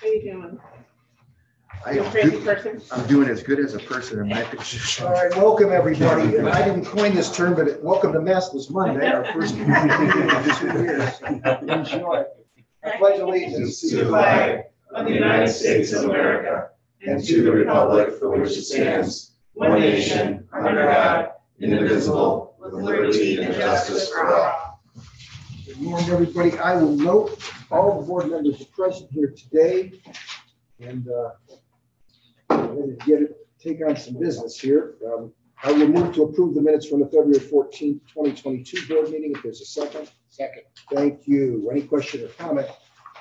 How you doing? I You a am crazy do- person? I'm doing as good as a person in my position. All right, welcome, everybody. I didn't coin this term, but welcome to Maskless Monday, our first meeting in two years. Enjoy. I pledge allegiance to the flag of the United States of America and to the republic for which it stands, one nation, under God, indivisible, with liberty and justice for all. Good morning, everybody. I will note all the board members are present here today. And uh, we're ready to get it, take on some business here. Um, I will move to approve the minutes from the February fourteenth, twenty twenty-two board meeting. If there's a second. Second. Thank you. Any question or comment?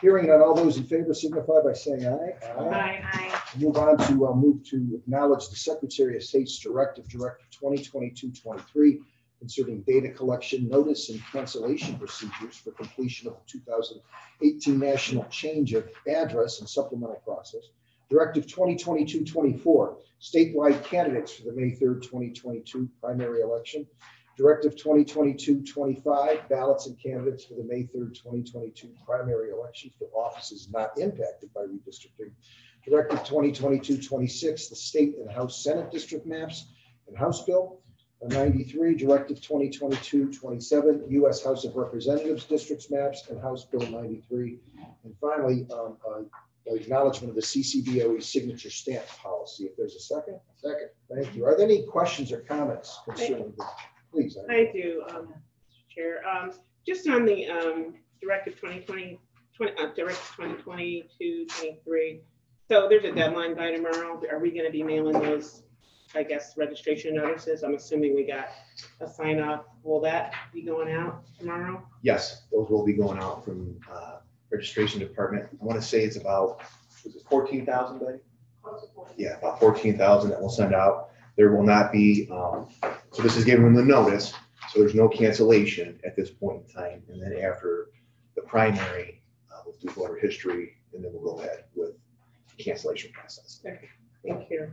Hearing none, all those in favor signify by saying aye. Aye. Aye. Move on to, uh, move to acknowledge the Secretary of State's Directive, Directive 2022-23, concerning data collection notice and cancellation procedures for completion of the 2018 national change of address and supplemental process. Directive 2022-24, statewide candidates for the May 3rd, 2022 primary election. Directive 2022-25, ballots and candidates for the May 3rd, 2022 primary election for offices not impacted by redistricting. Directive 2022-26, the state and House Senate district maps and House Bill. Uh, 93, Directive 2022-27, U.S. House of Representatives districts maps and House Bill 93. And finally, um, uh, acknowledgement of the CCBOE signature stamp policy. If there's a second? Second. Thank you. Are there any questions or comments concerning this? Please. Ira. I do, um, Chair. Um, just on the, um, Directive 2020, 20, uh, Directive 2022, 23. So there's a deadline by tomorrow. Are we gonna be mailing those, I guess, registration notices? I'm assuming we got a sign off. Will that be going out tomorrow? Yes, those will be going out from uh, registration department. I want to say it's about, was it fourteen thousand, Betty? Yeah, about fourteen thousand that we'll send out. There will not be, um, so this is giving them the notice, so there's no cancellation at this point in time. And then after the primary, uh, we'll do voter history, and then we'll go ahead with the cancellation process. Thank you.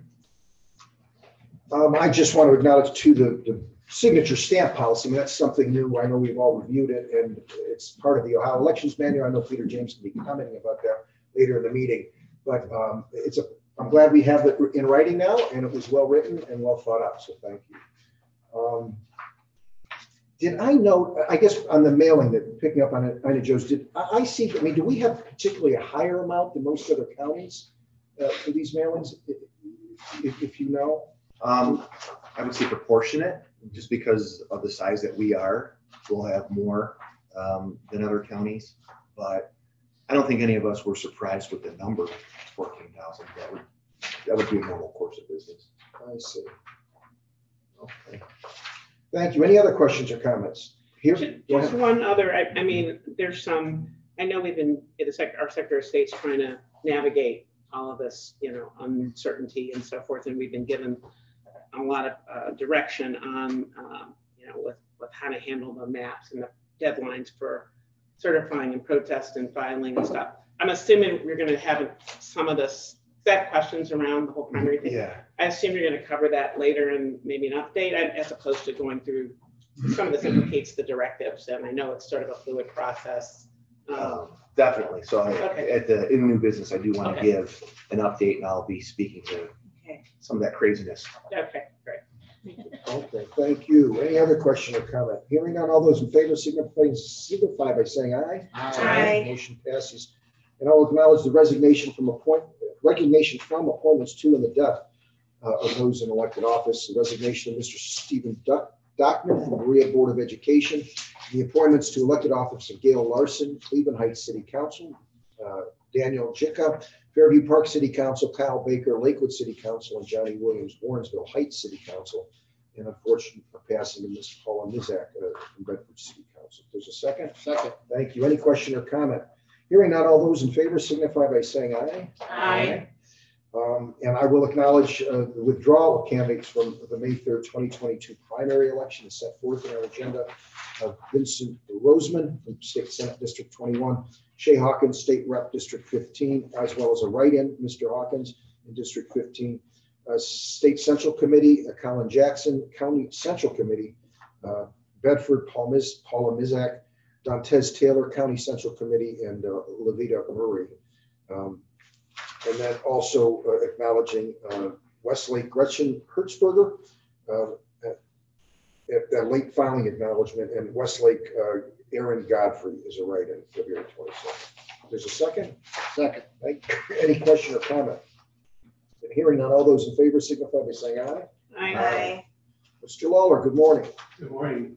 Um, I just want to acknowledge to the, the signature stamp policy. I mean, that's something new. I know we've all reviewed it and it's part of the Ohio Elections Manual. I know Peter James will be commenting about that later in the meeting. But, um, it's a, I'm glad we have it in writing now and it was well written and well thought out. So thank you. Um, Did I know, I guess on the mailing that, picking up on it, Inajo's, did, I, I see, I mean, do we have particularly a higher amount than most other counties uh, for these mailings? If, if you know? Um, I would say proportionate, just because of the size that we are, we'll have more, um, than other counties. But I don't think any of us were surprised with the number, fourteen thousand, that would, that would be a normal course of business. I see. Okay. Thank you. Any other questions or comments? Here, Ju- go Just one other, I, I mean, there's some, I know we've been, in the sec, our Secretary of State's trying to navigate all of this, you know, uncertainty and so forth, and we've been given a lot of uh, direction on, um, you know, with, with how to handle the maps and the deadlines for certifying and protest and filing and stuff. I'm assuming we're gonna have some of this, set questions around the whole primary thing. Yeah, I assume you're gonna cover that later and maybe an update, as opposed to going through some of this implicates the directives, and I know it's sort of a fluid process. Um, um, definitely. So I- Okay. at the, in new business, I do want to Okay. give an update and I'll be speaking to some of that craziness. okay, great. Okay, thank you. Any other question or comment? Hearing none, all those in favor signify, signify by saying aye. Aye. Motion passes. And I'll acknowledge the resignation from appointment, recognition from appointments to and the death uh, of those in elected office, the resignation of Mr. Stephen Duck, Dockman from Berea Board of Education, the appointments to elected office of Gail Larson, Cleveland Heights City Council, uh, Daniel Jicka, Fairview Park City Council, Kyle Baker, Lakewood City Council, and Johnny Williams, Warrensville Heights City Council. And unfortunately, for passing of Ms. Paula Mizak uh, from Bedford City Council. There's a second? Second. Thank you. Any question or comment? Hearing not all those in favor signify by saying aye. Aye. Um, And I will acknowledge uh, the withdrawal of candidates from the May 3rd, 2022 primary election as set forth in our agenda. Uh, Vincent Roseman from State Senate District 21, Shay Hawkins, State Rep District 15, as well as a write-in, Mr. Hawkins in District 15. Uh, State Central Committee, uh, Colin Jackson, County Central Committee, uh, Bedford, Paul Miz, Paula Mizak, Dantes Taylor, County Central Committee, and uh, Levita Murray. Um, And then also uh, acknowledging uh, Westlake Gretchen Hertzberger, uh, at that late filing acknowledgement, and Westlake uh, Aaron Godfrey is a write-in, February twenty-second. There's a second? Second. Any question or comment? And Hearing none, all those in favor signify by saying aye. I, Mr. Lawler, good morning. Good morning,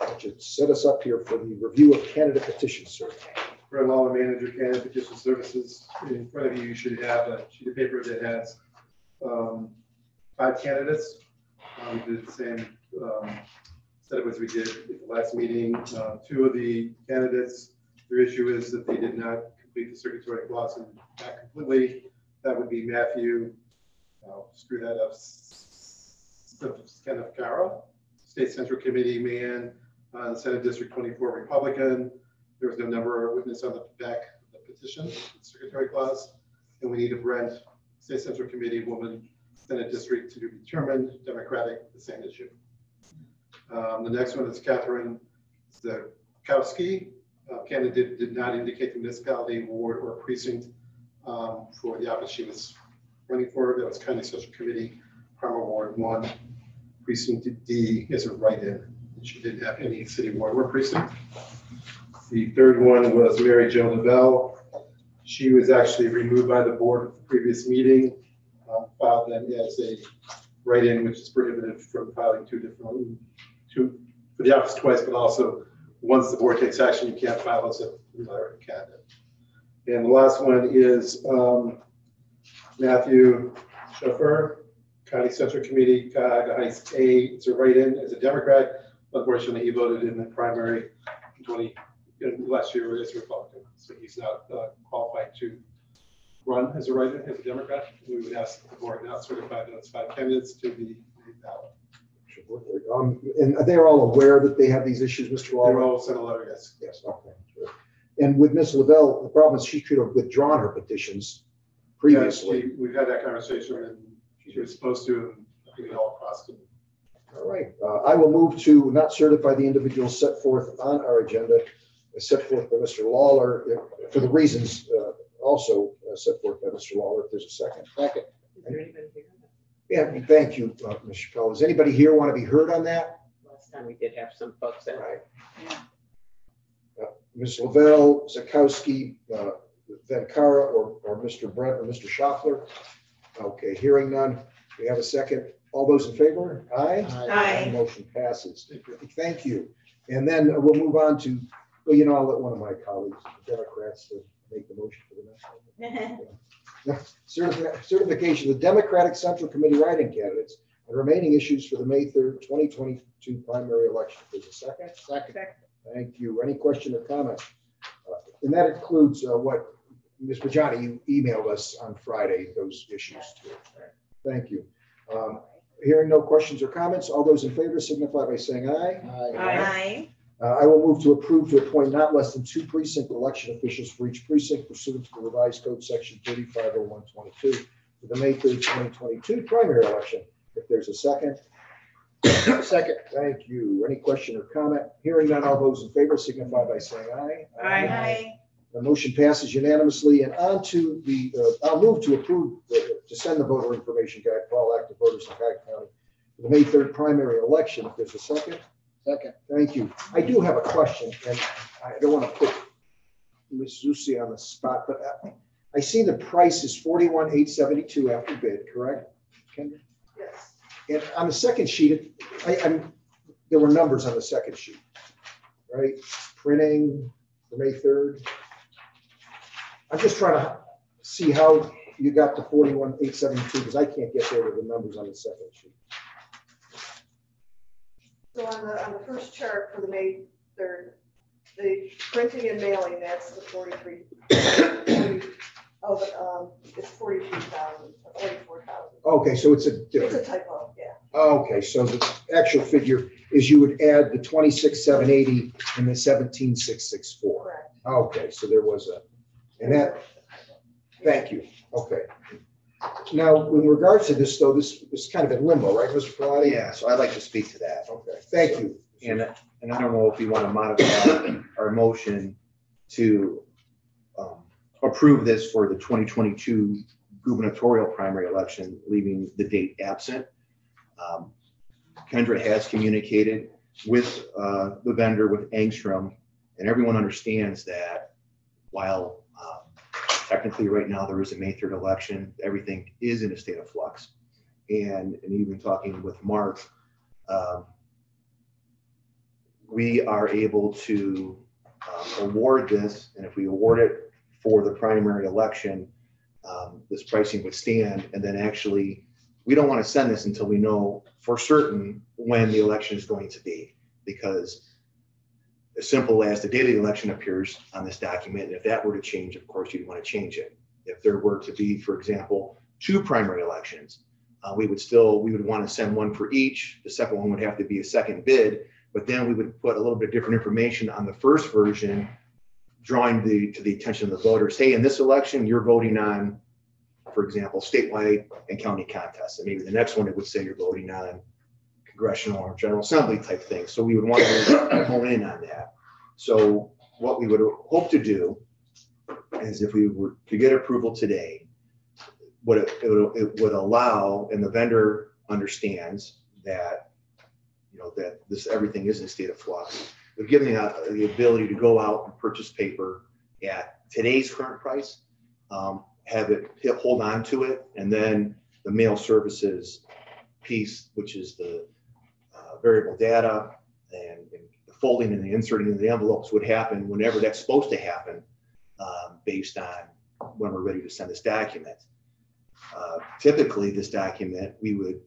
Would you set us up here for the review of candidate petitions, sir? Brett Lawler, Manager, Candidate Petition Services. In front of you, you should have a sheet of paper that has um, five candidates. Um, We did the same um, setup as we did at the last meeting. Uh, Two of the candidates, their issue is that they did not complete the circulatory and not completely. That would be Matthew, I'll screw that up, Kenneth Cara, State Central Committee man, uh, Senate District 24 Republican. There was no number or witness on the back of the petition, the circulatory clause. And we need a Brent, State Central Committee woman, Senate District to be determined, Democratic, the same issue. Um, The next one is Catherine Zakowski. Uh, Candidate did not indicate the municipality, ward, or precinct um, for the office she was running for. That was County Social Committee, Primal Ward One. Precinct D is a write-in. She didn't have any city ward or precinct. The third one was Mary Jo Lavelle. She was actually removed by the board at the previous meeting, uh, filed then as a write-in, which is prohibited from filing two different, two, for the office twice, but also, once the board takes action, you can't file as a re-elected candidate. And the last one is um, Matthew Schaffer, County Central Committee, Cuyahoga Heights A. It's a write-in as a Democrat. Unfortunately, he voted in the primary in 20, last year as a Republican. So he's not uh, qualified to run as a write-in as a Democrat. We would ask the board not certify those five candidates to be ballot. Um, And they're all aware that they have these issues, Mr. They're all sent a letter, yes. Yes, okay. sure. And with Ms. Lavelle, the problem is she could have withdrawn her petitions previously. She- We've had that conversation and she was supposed to, and I think it all crossed. it. All right, uh, I will move to not certify the individuals set forth on our agenda, as set forth by Mr. Lawler, uh, for the reasons uh, also uh, set forth by Mr. Lawler, if there's a second. Second. is there anybody here? Yeah, thank you, uh, Ms. Chappell. Does anybody here want to be heard on that? Last time we did have some folks that. Right. Uh, Ms. Lavelle, Zakowski, uh, Venkara, or, or Mr. Brent, or Mr. Schaffler? Okay, hearing none. We have a second. All those in favor? Aye? Aye. Motion passes. Thank you. And then we'll move on to, well, you know, I'll let one of my colleagues, the Democrats, to make the motion for the next one. Certifi- Certification of the Democratic Central Committee writing candidates and remaining issues for the May third, twenty twenty-two primary election. There's a second? Second. Thank you. Any question or comment? Uh, And that includes uh, what, Ms. Bajani, you emailed us on Friday, those issues too. Thank you. Um, Hearing no questions or comments, all those in favor signify by saying aye. aye. Aye. Uh, I will move to approve to appoint not less than two precinct election officials for each precinct pursuant to the revised code section thirty-five oh one twenty-two for the May third, twenty twenty-two primary election. If there's a second. Second. Thank you. Any question or comment? Hearing none, all those in favor signify by saying aye. Aye. The motion passes unanimously and on to the, uh, I'll move to approve, uh, to send the voter information guide for all active voters in Cuyahoga County for the May third primary election. If there's a second. Second. Thank you. I do have a question and I don't want to put Ms. Zusi on the spot, but uh, I see the price is forty-one, eight seventy-two after bid, correct? Kendra? Yes. And on the second sheet, I, I'm, there were numbers on the second sheet, right? Printing May third. I'm just trying to see how you got to forty-one, eight seventy-two, because I can't get there with the numbers on the second sheet. So on the, on the first chart for the May third, the printing and mailing, that's the forty-three. Oh, but, um, it's forty-three thousand, forty-four thousand. Okay, so it's a It's different, a typo, yeah. okay, so the actual figure is you would add the twenty-six, seven eighty and the seventeen, six six four. Correct. Okay, so there was a, and that, Thank you. Okay. Now, in regards to this, though, this is kind of in limbo, right, Mr. Perlatti? Yeah, so I'd like to speak to that. Okay, thank you. And, and I don't know if you want to modify our motion to um, approve this for the 2022 gubernatorial primary election, leaving the date absent. Um, Kendra has communicated with uh, the vendor, with Angstrom, and everyone understands that while technically right now there is a May 3rd election, everything is in a state of flux. And, and even talking with Mark, um, we are able to um, award this, and if we award it for the primary election, um, this pricing would stand, and then actually, we don't want to send this until we know for certain when the election is going to be, because as simple as the date of the election appears on this document, and if that were to change, of course, you'd want to change it. If there were to be, for example, two primary elections, uh, we would still, we would want to send one for each. The second one would have to be a second bid, but then we would put a little bit of different information on the first version, drawing the, to the attention of the voters, hey, in this election, you're voting on, for example, statewide and county contests. And maybe the next one, it would say you're voting on congressional or general assembly type thing. So we would want to hone in on that. So what we would hope to do is if we were to get approval today, what it, it would, it would allow, and the vendor understands that, you know, that this, everything is in a state of flux. Would give them the, the ability to go out and purchase paper at today's current price, um, have it, hold on to it, and then the mail services piece, which is the uh, variable data and and the folding and the inserting of the envelopes would happen whenever that's supposed to happen, um, based on when we're ready to send this document. Uh, Typically, this document, we would,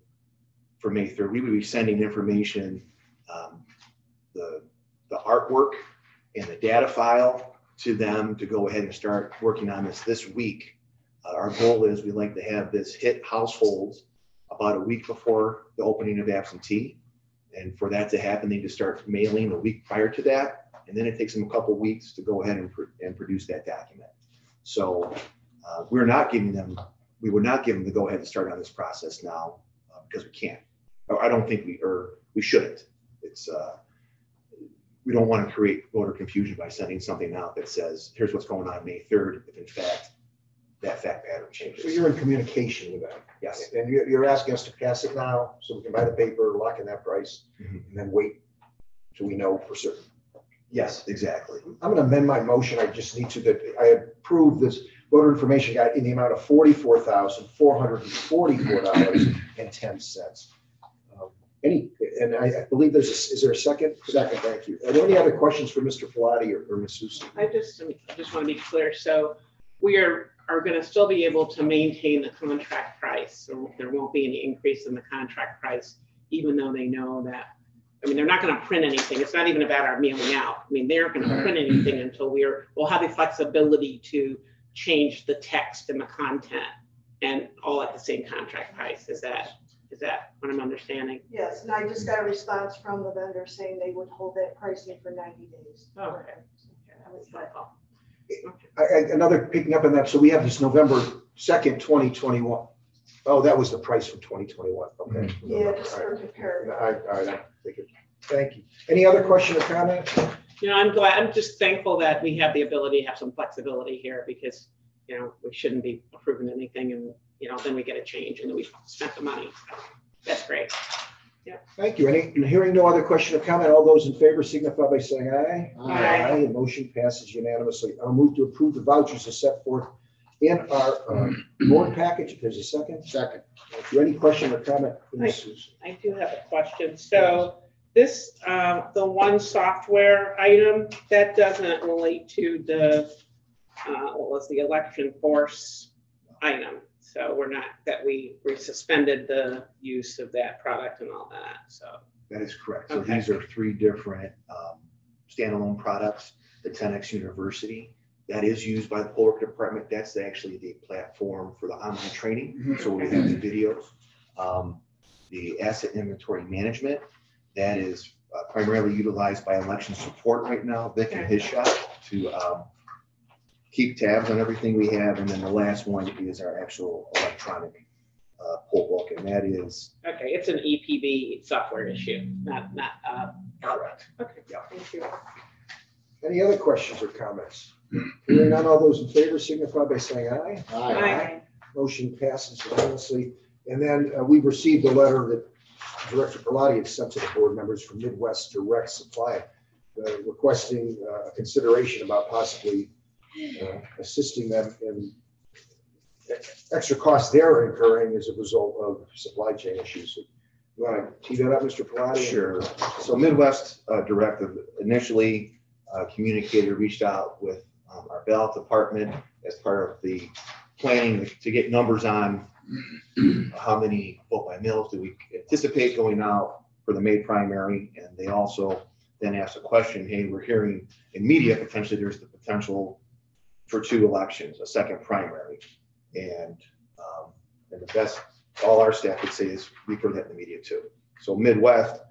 for May 3rd, we would be sending information, um, the, the artwork and the data file to them to go ahead and start working on this this week. Uh, Our goal is we'd like to have this hit households about a week before the opening of absentee. And for that to happen, they need to start mailing a week prior to that. And then it takes them a couple weeks to go ahead and, pr- and produce that document. So uh, we're not giving them, we would not give them the go ahead to start on this process now uh, because we can't. I don't think we, or we shouldn't. It's, uh, we don't want to create voter confusion by sending something out that says, here's what's going on May 3rd, if in fact that fact pattern changes. So you're in communication with them. Yes. And you're, you're asking us to pass it now, so we can buy the paper, lock in that price, Mhm. and then wait till we know for certain. Yes, exactly. I'm gonna amend my motion. I just need to, that I approve this voter information guide in the amount of forty-four thousand, four hundred and forty-four dollars and ten cents. Um, Any, and I, I believe there's, a- is there a second? Second, thank you. Are there any other questions for Mr. Perlatti or, or Ms. Susan? I just, I just want to be clear, so we are, are going to still be able to maintain the contract price, so there won't be any increase in the contract price, even though they know that, I mean, they're not going to print anything, it's not even about our mailing out, I mean, they're going to print anything until we're, we'll have the flexibility to change the text and the content, and all at the same contract price, is that, is that what I'm understanding? Yes, and I just got a response from the vendor saying they would hold that pricing for ninety days. Oh, okay. Okay, that was helpful. I, I, another picking up on that, so we have this November second, twenty twenty-one. Oh, that was the price for twenty twenty-one, okay. Mm-hmm. Yeah, just for All right, comparison. all right, all right, I think it- Thank you. Any other question or comment? You know, I'm glad, I'm just thankful that we have the ability to have some flexibility here because, you know, we shouldn't be approving anything and, you know, then we get a change and then we spent the money. That's great. Thank you. Any, hearing no other question or comment, all those in favor signify by saying aye. Aye. The Motion passes unanimously. I'll move to approve the vouchers as set forth in our um, board package. If there's a second. Second. If you any question or comment, please, Susan. I do have a question. So this, uh, the one software item, that doesn't relate to the, uh, what was the election force item. So we're not, that we, we suspended the use of that product and all that, so. That is correct. So Okay. these are three different um, standalone products. The 10X University, that is used by the Polar Department. That's actually the platform for the online training. So we have the videos. Um, The asset inventory management, that is uh, primarily utilized by election support right now, Vic and his shop to um, keep tabs on everything we have. And then the last one is our actual electronic uh, poll book, and that is Okay, it's an EPB software issue, not, not, uh, correct. okay, Yeah. thank you. Any other questions or comments? Hearing none, all those in favor signify by saying aye. Aye. Motion passes unanimously. And then uh, we received a letter that Director Perlatti had sent to the board members from Midwest Direct Supply uh, requesting uh, consideration about possibly uh, assisting them in extra costs they're incurring as a result of supply chain issues. You want to tee that up, Mr. Perlatti? Sure. So Midwest uh, Directive initially uh, communicated, reached out with um, our ballot department as part of the planning to get numbers on how many vote by mills do we anticipate going out for the May primary? And they also then asked a question, hey, we're hearing in media, potentially there's the potential for two elections, a second primary. And, um, and the best, all our staff would say is we've heard that in the media too. So Midwest,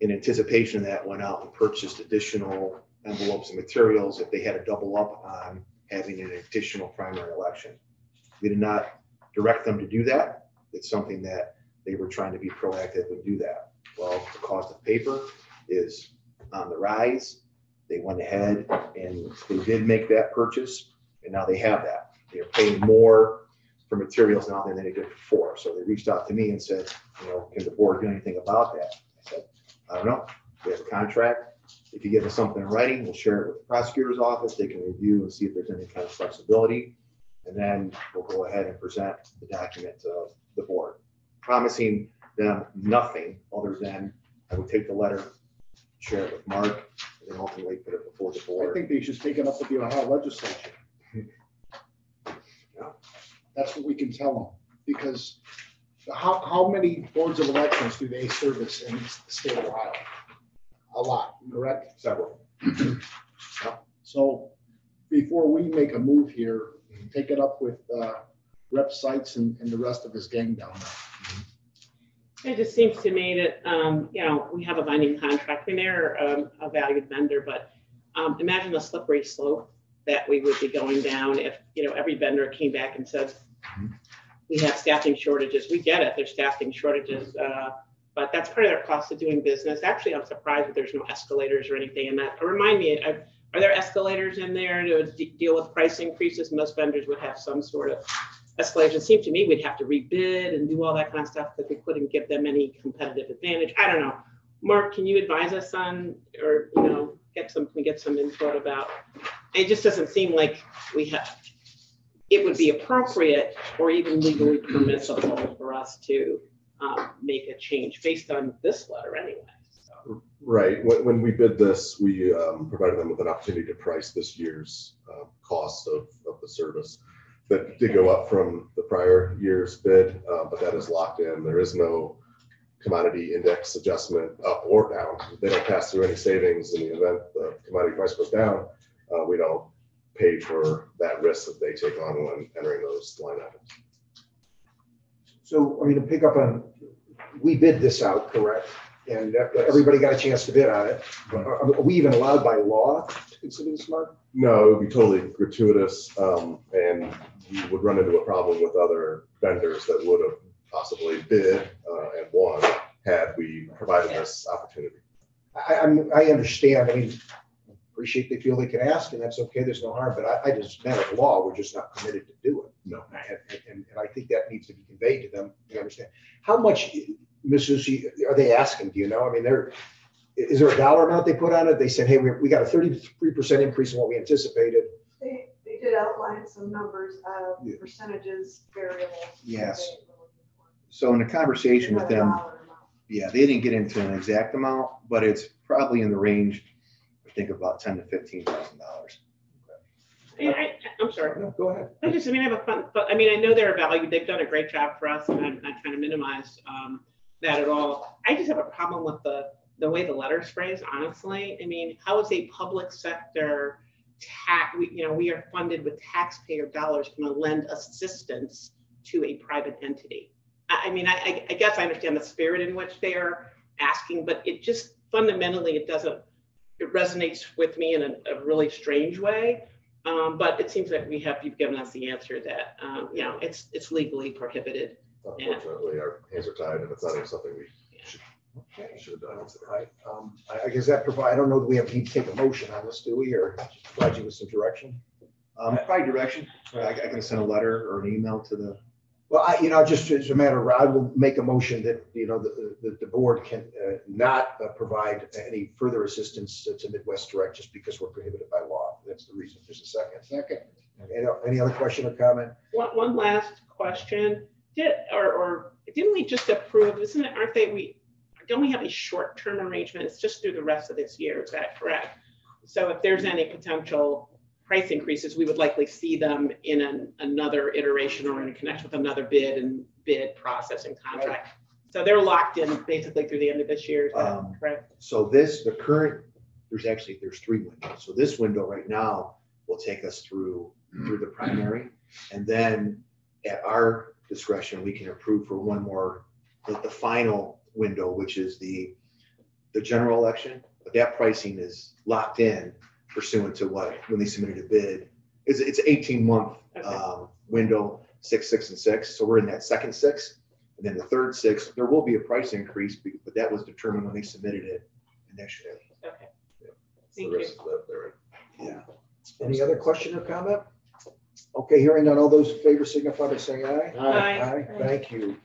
in anticipation of that, went out and purchased additional envelopes and materials if they had to double up on having an additional primary election. We did not direct them to do that. It's something that they were trying to be proactive and do that. Well, the cost of paper is on the rise. They went ahead and they did make that purchase, and now they have that. They're paying more for materials now than they did before. So they reached out to me and said, you know, can the board do anything about that? I said, I don't know. We have a contract. If you give us something in writing, we'll share it with the prosecutor's office. They can review and see if there's any kind of flexibility. And then we'll go ahead and present the document to the board, promising them nothing other than I would take the letter, share it with Mark, and put it before the I board. think they should take it up with the Ohio legislature. Yeah. That's what we can tell them, because how, how many boards of elections do they service in the state of Ohio? A lot, correct? Several. So before we make a move here, take it up with uh, Rep Seitz and, and the rest of his gang down there. It just seems to me that, um, you know, we have a binding contract and they're, um, a valued vendor, but, um, imagine the slippery slope that we would be going down if, you know, every vendor came back and said, we have staffing shortages. We get it. There's staffing shortages, uh, but that's part of their cost of doing business. Actually, I'm surprised that there's no escalators or anything in that. Remind me, uh, are there escalators in there to de- deal with price increases? Most vendors would have some sort of escalation. Seemed to me we'd have to rebid and do all that kind of stuff that we couldn't give them any competitive advantage. I don't know. Mark, can you advise us on, or, you know, get some, get some input about? It just doesn't seem like we have, it would be appropriate or even legally permissible for us to um, make a change based on this letter anyway. Right, when, when we bid this, we um, provided them with an opportunity to price this year's uh, cost of, of the service. That did go up from the prior year's bid, uh, but that is locked in. There is no commodity index adjustment up or down. They don't pass through any savings in the event the commodity price goes down. Uh, We don't pay for that risk that they take on when entering those line items. So, I mean, to pick up on, we bid this out, correct? And everybody got a chance to bid on it. Are are we even allowed by law to consider this, Mark? No, it would be totally gratuitous, um, and you would run into a problem with other vendors that would have possibly bid, uh, and won had we provided this opportunity. I, I'm, I understand, I mean, appreciate they feel they can ask, and that's okay, there's no harm, but I, I just, matter of law, we're just not permitted to do it. No. And, and, and I think that needs to be conveyed to them, you understand? How much, Ms. Are they asking, do you know? I mean, they're, is there a dollar amount they put on it? They said, hey, we, we got a thirty-three percent increase in what we anticipated. They, they did outline some numbers of Yeah. percentages variables. that Yes. they were looking for. So in the conversation with Not a them, dollar amount. yeah, they didn't get into an exact amount, but it's probably in the range, I think about ten to fifteen thousand dollars. I, I, I'm sorry. No, go ahead. I just, I mean, I have a fun, but I mean, I know they're valued. They've done a great job for us and I'm not trying to minimize um, that at all. I just have a problem with the, the way the letter's phrased, honestly. I mean, how is a public sector tax, we, you know, we are funded with taxpayer dollars to lend assistance to a private entity? I, I mean, I, I- guess I understand the spirit in which they are asking, but it just fundamentally, it doesn't, it resonates with me in a, a really strange way. Um, but it seems like we have, you've given us the answer that, um, you know, it's, it's legally prohibited. Unfortunately, our hands are tied, and it's not even something we Okay. Should have done it today. Right, um, I, I guess that provide, I don't know that we have need to take a motion on this, do we, or just provide you with some direction? Um, probably direction, I, I can send a letter or an email to the, Well, I, you know, just as a matter of, I will make a motion that, you know, the, the, the board can, uh, not uh, provide any further assistance to Midwest Direct just because we're prohibited by law. That's the reason. Just a second. Second. Any, any other question or comment? One, one last question, did, or, or didn't we just approve, isn't it, aren't they, we, don't we have a short-term arrangement? It's just through the rest of this year, is that correct? So if there's any potential price increases, we would likely see them in an, another iteration or in connection with another bid and bid processing contract. So they're locked in basically through the end of this year, Um, correct? so this, the current, there's actually, there's three windows. So this window right now will take us through, through the primary. And then at our discretion, we can approve for one more, the, the final window, which is the, the general election. But that pricing is locked in pursuant to what, when they submitted a bid. It's, it's eighteen month, Okay. um, window, six, six, and six. So we're in that second six. And then the third six, there will be a price increase, but that was determined when they submitted it initially. Okay. The Thank you. rest of that, they're. Yeah. Any other question or comment? Okay, hearing none, all those in favor signify by saying aye. aye. Aye. thank you.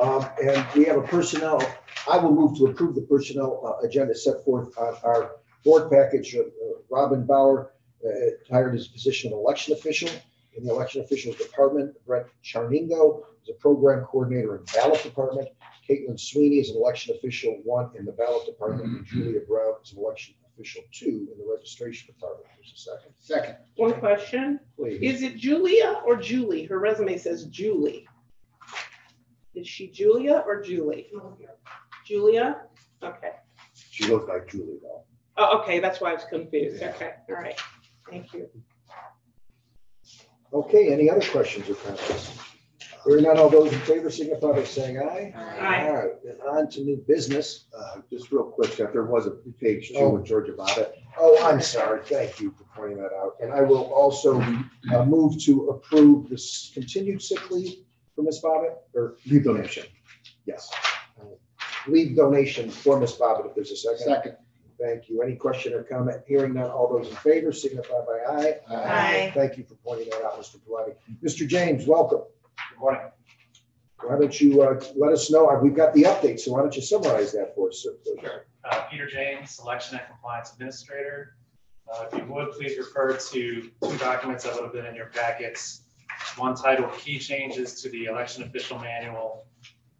Um, and we have a personnel, I will move to approve the personnel uh, agenda set forth on our board package. Uh, Robin Bauer, uh, hired as position of election official in the election officials department. Brett Charningo is a program coordinator in ballot department. Caitlin Sweeney is an election official one in the ballot department. And Julia Brown is an election official two in the registration department. There's a second. Second. One question, Please. is it Julia or Julie? Her resume says Julie. Is she Julia or Julie? Julia? Okay. She looks like Julie though. Oh, okay, that's why I was confused. Okay, all right. Thank you. Okay, any other questions or comments? Hearing none, all those in favor signify by saying aye. Aye. All right, and on to new business. Uh, just real quick, Jeff, there was a page two Oh. with George about it. Oh, I'm sorry. Thank you for pointing that out. And I will also uh, move to approve this continued sick leave for Ms. Bobbitt or Leave donation. Yes. leave donation for Ms. Bobbitt if there's a second. Second. Thank you. Any question or comment? Hearing none, all those in favor signify by aye. Aye. Thank you for pointing that out, Mr. Perlatti. Mr. James, welcome. Good morning. Why don't you uh, let us know? uh, We've got the update, so why don't you summarize that for us, sir? please? Sure. Uh, Peter James, Election and Compliance Administrator. Uh, If you would, please refer to two documents that would have been in your packets. One titled Key Changes to the Election Official Manual,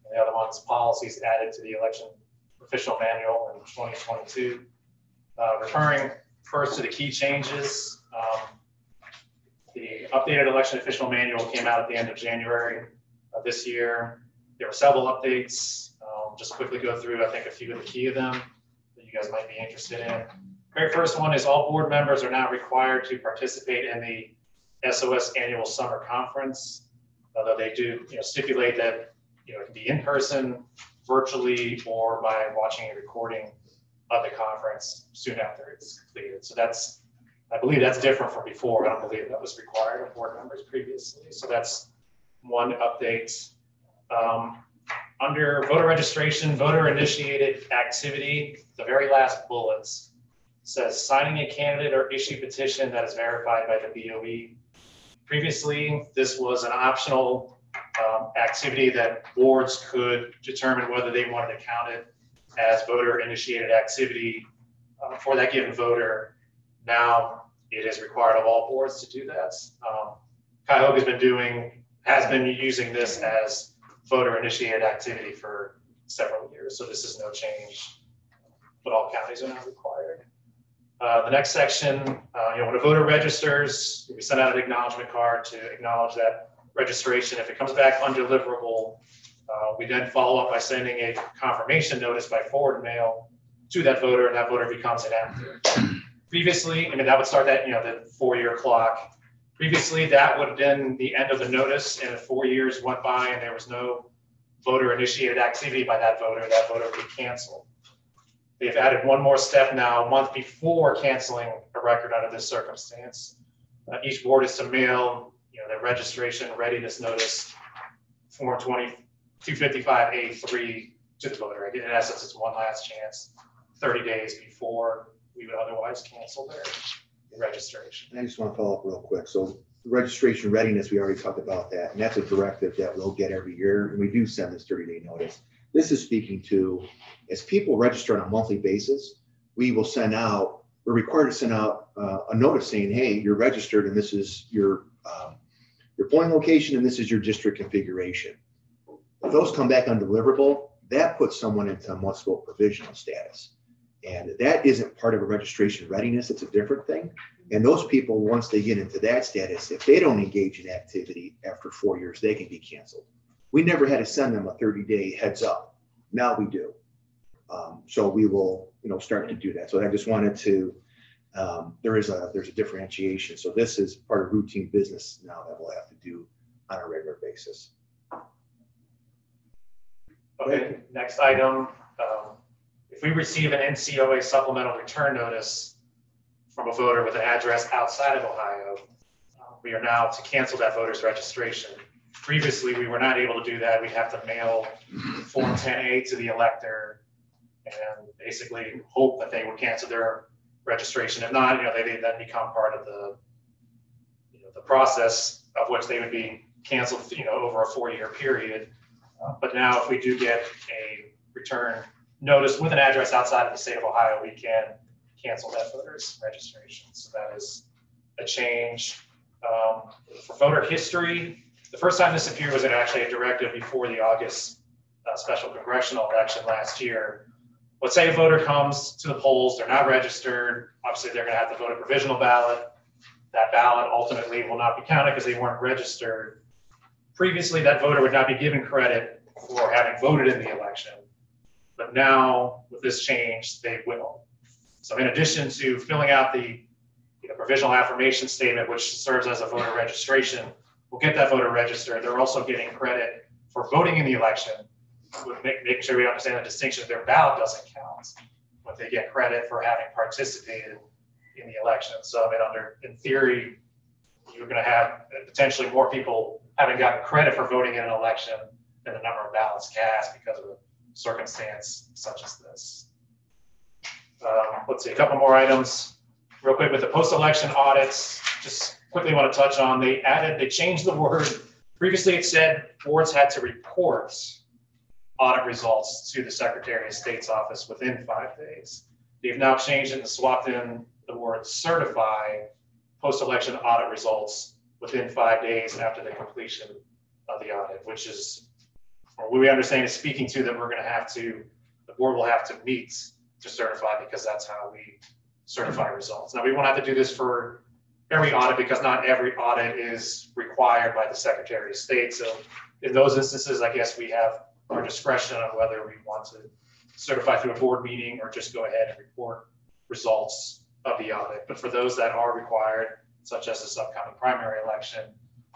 and the other one's Policies Added to the Election Official Manual in 2022. Uh, Referring first to the key changes, um, the updated Election Official Manual came out at the end of January of this year. There were several updates. Um, Just quickly go through, I think, a few of the key of them that you guys might be interested in. Very first one is all board members are now required to participate in the SOS Annual Summer Conference. Although they do, you know, stipulate that, you know, it can be in person, virtually, or by watching a recording of the conference soon after it's completed. So that's, I believe that's different from before. I don't believe that was required of board members previously. So that's one update. Um, Under voter registration, voter initiated activity, the very last bullets says signing a candidate or issue petition that is verified by the BOE. Previously, this was an optional um, activity that boards could determine whether they wanted to count it as voter initiated activity uh, for that given voter. Now, it is required of all boards to do that. Um, Cuyahoga has been doing, has been using this as voter initiated activity for several years, so this is no change. But all counties are now required. Uh, the next section, uh, you know, when a voter registers, we send out an acknowledgement card to acknowledge that registration. If it comes back undeliverable, uh, we then follow up by sending a confirmation notice by forward mail to that voter, and that voter becomes inactive. Previously, I mean, that would start that, you know, the four-year clock. Previously, that would have been the end of the notice, and if four years went by and there was no voter-initiated activity by that voter, that voter would be canceled. They've added one more step now, a month before canceling a record under this circumstance. Uh, Each board is to mail, you know, their registration readiness notice, Form 20, 255A3 to the voter. In essence, it's one last chance, thirty days before we would otherwise cancel their registration. I just want to follow up real quick. So registration readiness, we already talked about that, and that's a directive that we'll get every year, and we do send this thirty day notice. This is speaking to, as people register on a monthly basis, we will send out, we're required to send out uh, a notice saying, hey, you're registered and this is your, um, your polling location and this is your district configuration. If those come back undeliverable, that puts someone into must vote provisional status. And that isn't part of a registration readiness, it's a different thing. And those people, once they get into that status, if they don't engage in activity after four years, they can be canceled. We never had to send them a thirty day heads up. Now we do. Um, so we will, you know, start to do that. So I just wanted to, um, there is a, there's a differentiation. So this is part of routine business now that we'll have to do on a regular basis. Okay, next item, um, if we receive an NCOA supplemental return notice from a voter with an address outside of Ohio, we are now to cancel that voter's registration. Previously, we were not able to do that. We'd have to mail Form 10A to the elector and basically hope that they would cancel their registration. If not, you know, they they then become part of the, you know, the process of which they would be canceled, you know, over a four-year period. Uh, But now if we do get a return notice with an address outside of the state of Ohio, we can cancel that voter's registration. So that is a change. Um, For voter history, the first time this appeared was actually a directive before the August uh, special congressional election last year. Let's say a voter comes to the polls, they're not registered, obviously they're gonna have to vote a provisional ballot. That ballot ultimately will not be counted because they weren't registered. Previously, that voter would not be given credit for having voted in the election. But now, with this change, they will. So in addition to filling out the you know, provisional affirmation statement, which serves as a voter registration, will get that voter registered. They're also getting credit for voting in the election, making sure we understand the distinction, their ballot doesn't count. But they get credit for having participated in the election. So I mean, under, in theory, you're gonna have potentially more people having gotten credit for voting in an election than the number of ballots cast because of a circumstance such as this. Um, Let's see, a couple more items. Real quick with the post-election audits, just quickly want to touch on, they added, they changed the word. Previously, it said boards had to report audit results to the Secretary of State's office within five days. They've now changed it and swapped in the word certify post-election audit results within five days after the completion of the audit, which is, or we understand is speaking to that we're going to have to, the board will have to meet to certify because that's how we certify results. Now, we won't have to do this for every audit because not every audit is required by the Secretary of State. So in those instances, I guess we have our discretion on whether we want to certify through a board meeting or just go ahead and report results of the audit. But for those that are required, such as this upcoming primary election,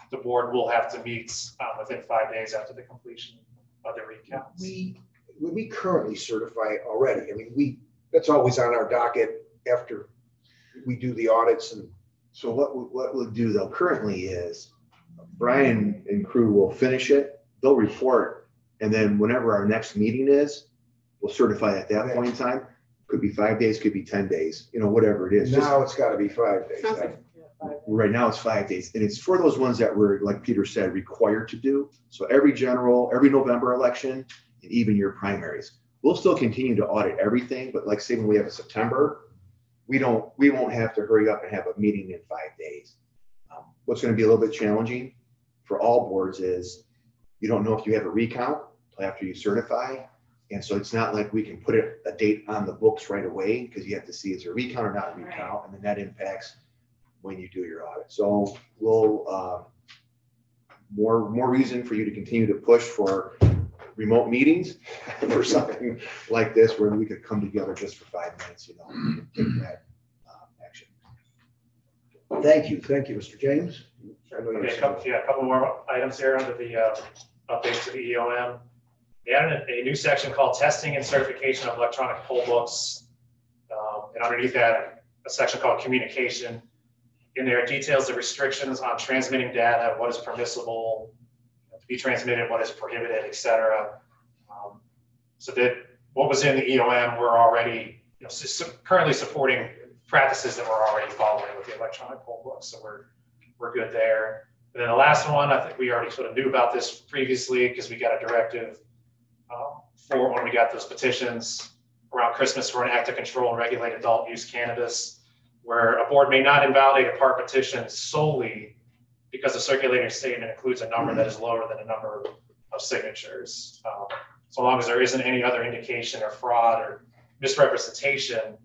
the board will have to meet um, within five days after the completion of the recounts. We, we currently certify already, I mean, we, that's always on our docket after we do the audits and So what, we- what we'll do though currently is Brian and crew will finish it, they'll report, and then whenever our next meeting is, we'll certify at that point in time. Could be five days, could be ten days, you know, whatever it is. Just- now it's gotta be five days. Sounds like- Right now it's five days, and it's for those ones that were, like Peter said, required to do. So every general, every November election, and even your primaries. We'll still continue to audit everything, but like say when we have a September, we don't, we won't have to hurry up and have a meeting in five days. Um, What's gonna be a little bit challenging for all boards is you don't know if you have a recount after you certify. And so it's not like we can put it, a date on the books right away, because you have to see is a recount or not a recount, and then that impacts when you do your audit. So we'll, um, more, more reason for you to continue to push for remote meetings for something like this where we could come together just for five minutes, you know, and take that um, action. Thank you, thank you, Mr. James. I know you Okay, a couple, yeah, a couple more items here under the uh, updates to the EOM. They added a, a new section called testing and certification of electronic poll books. Um, And underneath that, a section called communication. In there it details the restrictions on transmitting data, what is permissible to be transmitted, what is prohibited, et cetera. Um, So that what was in the EOM, we're already, you know, su- currently supporting practices that we're already following with the electronic poll book. So we're, we're good there. And then the last one, I think we already sort of knew about this previously because we got a directive um, for when we got those petitions around Christmas for an act to control and regulate adult use cannabis, where a board may not invalidate a part petition solely because the circulating statement includes a number that is lower than a number of signatures. Um, So long as there isn't any other indication or fraud or misrepresentation,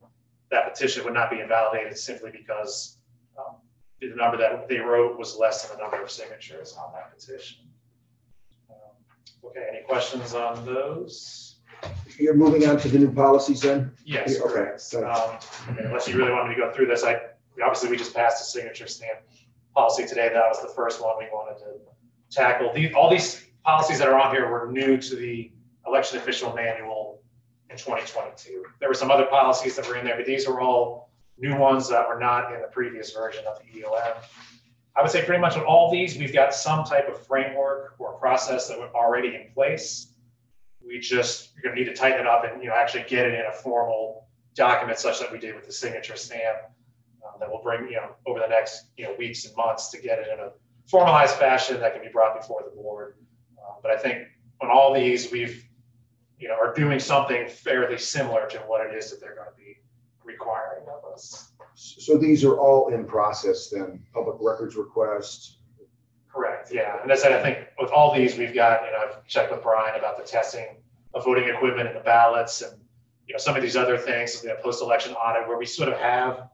that petition would not be invalidated simply because um, the number that they wrote was less than the number of signatures on that petition. Um, Okay, any questions on those? You're moving on to the new policies then? Yes, okay, correct. Um, Unless you really want me to go through this, I, obviously, we just passed a signature stamp policy today. That was the first one we wanted to tackle. The, all these policies that are on here were new to the election official manual in 2022. There were some other policies that were in there, but these were all new ones that were not in the previous version of the EOM. I would say pretty much on all these, we've got some type of framework or process that was already in place. We just, you're gonna need to tighten it up and, you know, actually get it in a formal document such that we did with the signature stamp. That will bring, you know, over the next, you know, weeks and months to get it in a formalized fashion that can be brought before the board. Uh, But I think on all these, we've, you know, are doing something fairly similar to what it is that they're gonna be requiring of us. So these are all in process then, public records request? Correct, yeah. And as I said, I think with all these, we've got, you know, I've checked with Brian about the testing of voting equipment and the ballots and, you know, some of these other things, the post-election audit, where we sort of have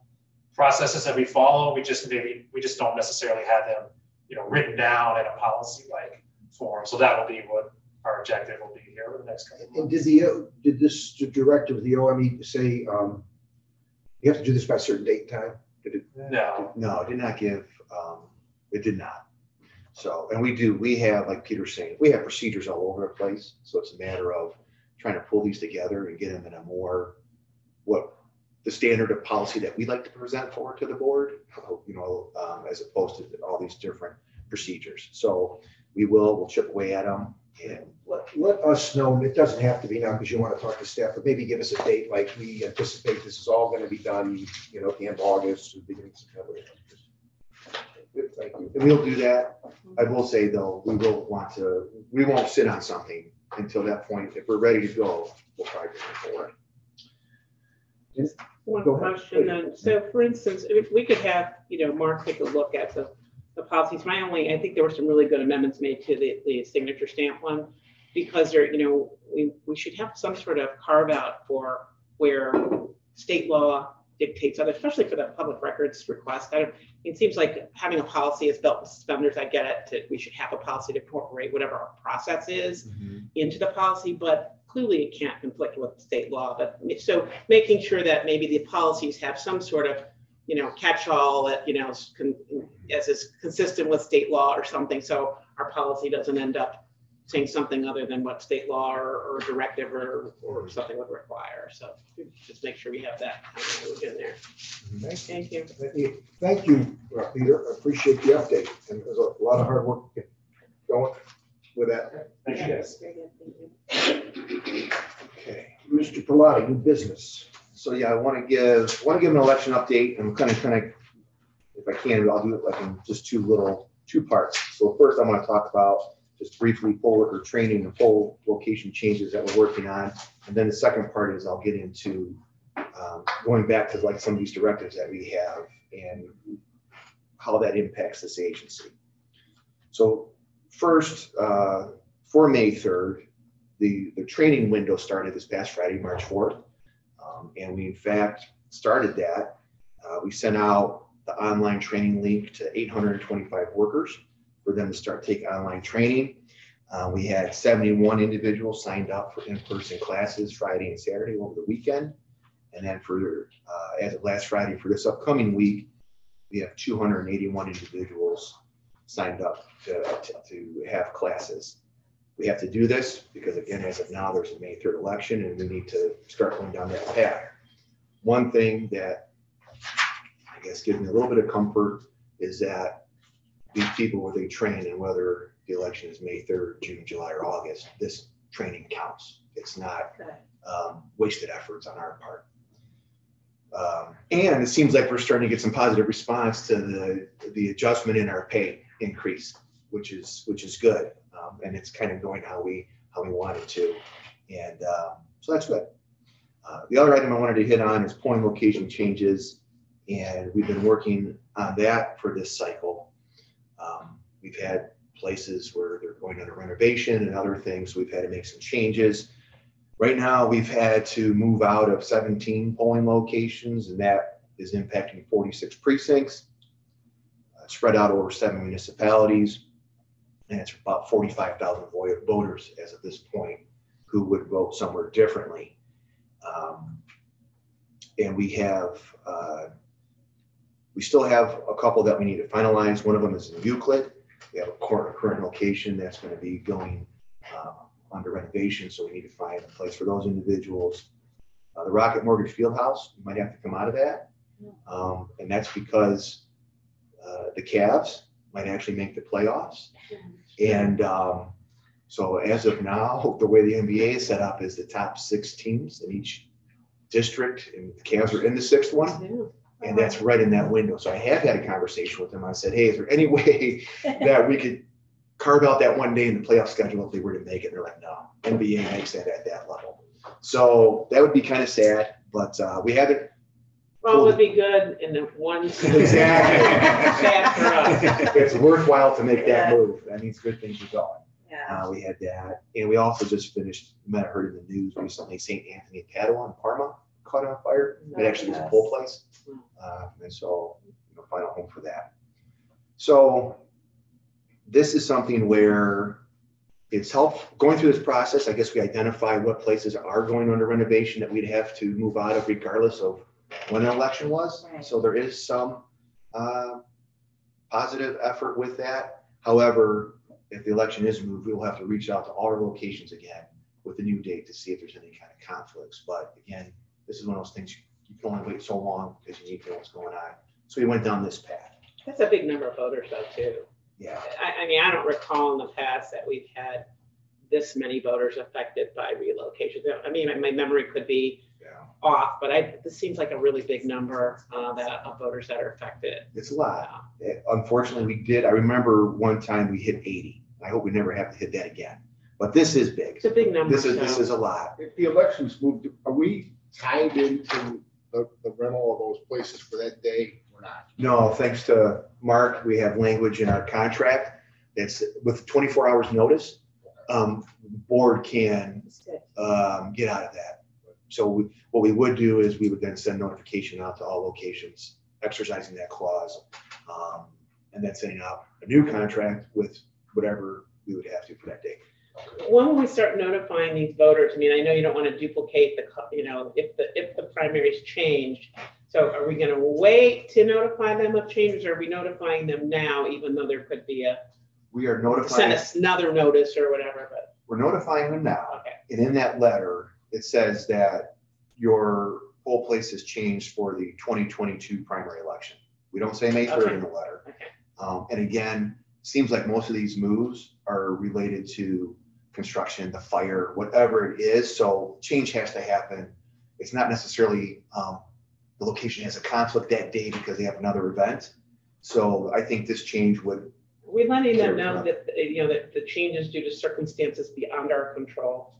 processes that we follow, we just maybe, we just don't necessarily have them, you know, written down in a policy-like form. So that will be what our objective will be here over the next couple of And months. did the, did this directive of the OME say, um, you have to do this by a certain date and time? Did it? No, No, it did not give, um, it did not. So, and we do, we have, like Peter's saying, we have procedures all over the place. So it's a matter of trying to pull these together and get them in a more, what, the standard of policy that we like to present forward to the board, you know, um, as opposed to all these different procedures. So we will, we'll chip away at them and Let, let us know, it doesn't have to be now because you want to talk to staff, but maybe give us a date, like we anticipate this is all going to be done, you know, at the end of August, or beginning of September. Thank you. And we'll do that. I will say though, we will want to, we won't sit on something until that point. If we're ready to go, we'll probably bring it forward. One Go ahead, question then, so for instance, if we could have, you know, Mark take a look at the, the policies, my only, I think there were some really good amendments made to the, the signature stamp one. Because there, you know, we, we should have some sort of carve out for where state law dictates other, especially for the public records request. I don't, it seems like having a policy is belt and suspenders, I get it, that we should have a policy to incorporate whatever our process is mm-hmm. into the policy, but clearly it can't conflict with state law. But so making sure that maybe the policies have some sort of, you know, catch-all that, you know, con- as is consistent with state law or something. So our policy doesn't end up saying something other than what state law or, or directive or, or something would require. So just make sure we have that in there. Thank you. Thank you. Thank you, uh, Peter. I Appreciate the update. And there's a lot of hard work going with that. thank you guys. Okay. Mr. Perlatti, new business. So yeah, I want to give, want to give an election update and I'm kind of, kind of, if I can, I'll do it like in just two little, two parts. So first I want to talk about just briefly poll worker training and poll location changes that we're working on. And then the second part is I'll get into um, going back to like some of these directives that we have and how that impacts this agency. So first, uh, for May 3rd, the, the training window started this past Friday, March 4th. Um, and we in fact started that. Uh, we sent out the online training link to 825 workers for them to start taking online training. Uh, we had 71 individuals signed up for in-person classes Friday and Saturday over the weekend. And then for, uh, as of last Friday for this upcoming week, we have 281 individuals signed up to, to, to have classes. We have to do this because again, as of now, there's a May 3rd election and we need to start going down that path. One thing that I guess gives me a little bit of comfort is that these people, where they train and whether the election is May 3rd, June, July, or August, this training counts. It's not um, wasted efforts on our part. Um, And it seems like we're starting to get some positive response to the, the adjustment in our pay increase, which is, which is good. Um, And it's kind of going how we, how we wanted to. And uh, so that's good. Uh, The other item I wanted to hit on is polling location changes. And we've been working on that for this cycle. Um, We've had places where they're going under renovation and other things. We've had to make some changes. Right now, we've had to move out of 17 polling locations, and that is impacting 46 precincts, uh, spread out over seven municipalities. And it's about 45,000 voters as of this point who would vote somewhere differently. Um, And we have, uh, we still have a couple that we need to finalize. One of them is in Euclid. We have a current, location that's going to be going uh, under renovation, so we need to find a place for those individuals. Uh, the Rocket Mortgage Fieldhouse, you might have to come out of that. Um, and that's because, uh, the Cavs might actually make the playoffs. And, um, so as of now, the way the NBA is set up is the top six teams in each district, and the Cavs are in the sixth one. And that's right in that window. So I have had a conversation with them. I said, hey, is there any way that we could carve out that one day in the playoff schedule if they were to make it? They're like, no, NBA makes that at that level. So that would be kind of sad, but uh, we haven't. Well, it would be good in the one. Exactly. Sad for us. It's worthwhile to make that Yeah. move. That means good things are going. Yeah. Uh, we had that. And we also just finished, you might have heard in the news recently, St. Anthony of Padua in Parma caught on fire. It actually was a poll place. Uh, and so, you know, find a home for that. So this is something where it's help, going through this process, I guess we identify what places are going under renovation that we'd have to move out of regardless of when an election was. Right. So there is some uh, positive effort with that. However, if the election is moved, we will have to reach out to all our locations again with the new date to see if there's any kind of conflicts. But again, this is one of those things you can only wait so long because you need to know what's going on. So we went down this path. That's a big number of voters though, too. Yeah. I, I mean, I don't recall in the past that we've had this many voters affected by relocation. I mean, my memory could be Yeah. Off, but I, this seems like a really big number, uh, that, of voters that are affected. It's a lot. Uh, Unfortunately, we did. I remember one time we hit 80. I hope we never have to hit that again. But this is big. It's a big number, This is, this so. is a lot. If the elections moved, are we tied into the, the rental of those places for that day or not? No, thanks to Mark, we have language in our contract that's with 24 hours notice. Um, board can um, get out of that. So we- what we would do is we would then send notification out to all locations, exercising that clause. um, And then sending out a new contract with whatever we would have to for that day. When will we start notifying these voters? I mean, I know you don't want to duplicate the, you know, if the, if the primaries change. So are we going to wait to notify them of changes? Or are we notifying them now, even though there could be a, We are notifying send us another notice or whatever, but, we're notifying them now. okay. And in that letter, it says that your poll place has changed for the 2022 primary election. We don't say May 3rd in the letter. Okay. Um, And again, seems like most of these moves are related to construction, the fire, whatever it is. So change has to happen. It's not necessarily um, the location has a conflict that day because they have another event. So I think this change would, We're letting them know that, you know, that the change is due to circumstances beyond our control?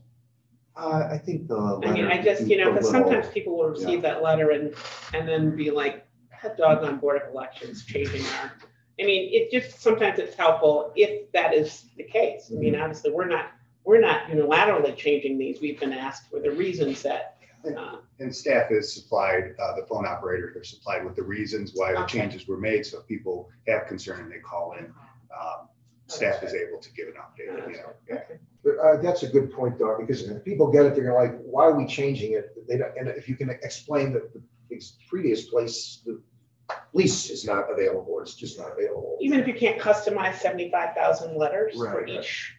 Uh, I think the. I mean, letter I just, you know, because little- sometimes people will receive that letter and, and then be like, hot dog on board of elections, changing our, I mean, it just, sometimes it's helpful if that is the case. I mean, obviously, we're not, we're not unilaterally changing these. We've been asked for the reasons that, uh, And staff is supplied, uh, the phone operators are supplied with the reasons why the Okay. changes were made, so if people have concern and they call in, um, staff is able to give an update, you know. yeah. But, uh, that's a good point, though, because if people get it, they're like, why are we changing it? They don't, and if you can explain that the ex- previous place, the lease is not available, it's just not available. even if you can't customize seventy-five thousand letters for Right, right. each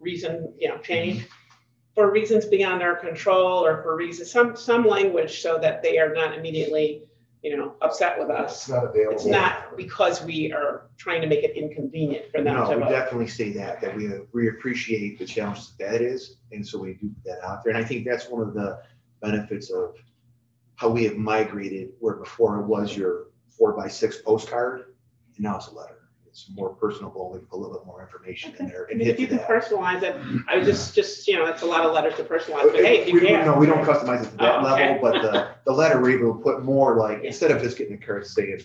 reason, you know, change, for reasons beyond our control or for reasons, some, some language so that they are not immediately, you know, upset with us. It's not available. it's not because we are trying to make it inconvenient for them No, to we vote. definitely say that, that we, we appreciate the challenge that that is, and so we do put that out there. And I think that's one of the benefits of how we have migrated, where before it was your four by six postcard, and now it's a letter. It's more personable, we put a little bit more information in there I and mean, if you can that. personalize it, I would just, just, you know, that's a lot of letters to personalize, but hey, if you We- we- can. No, we don't customize it to that Oh, okay. level, but the, the letter we're able to put more like, Yeah. instead of just getting a card saying,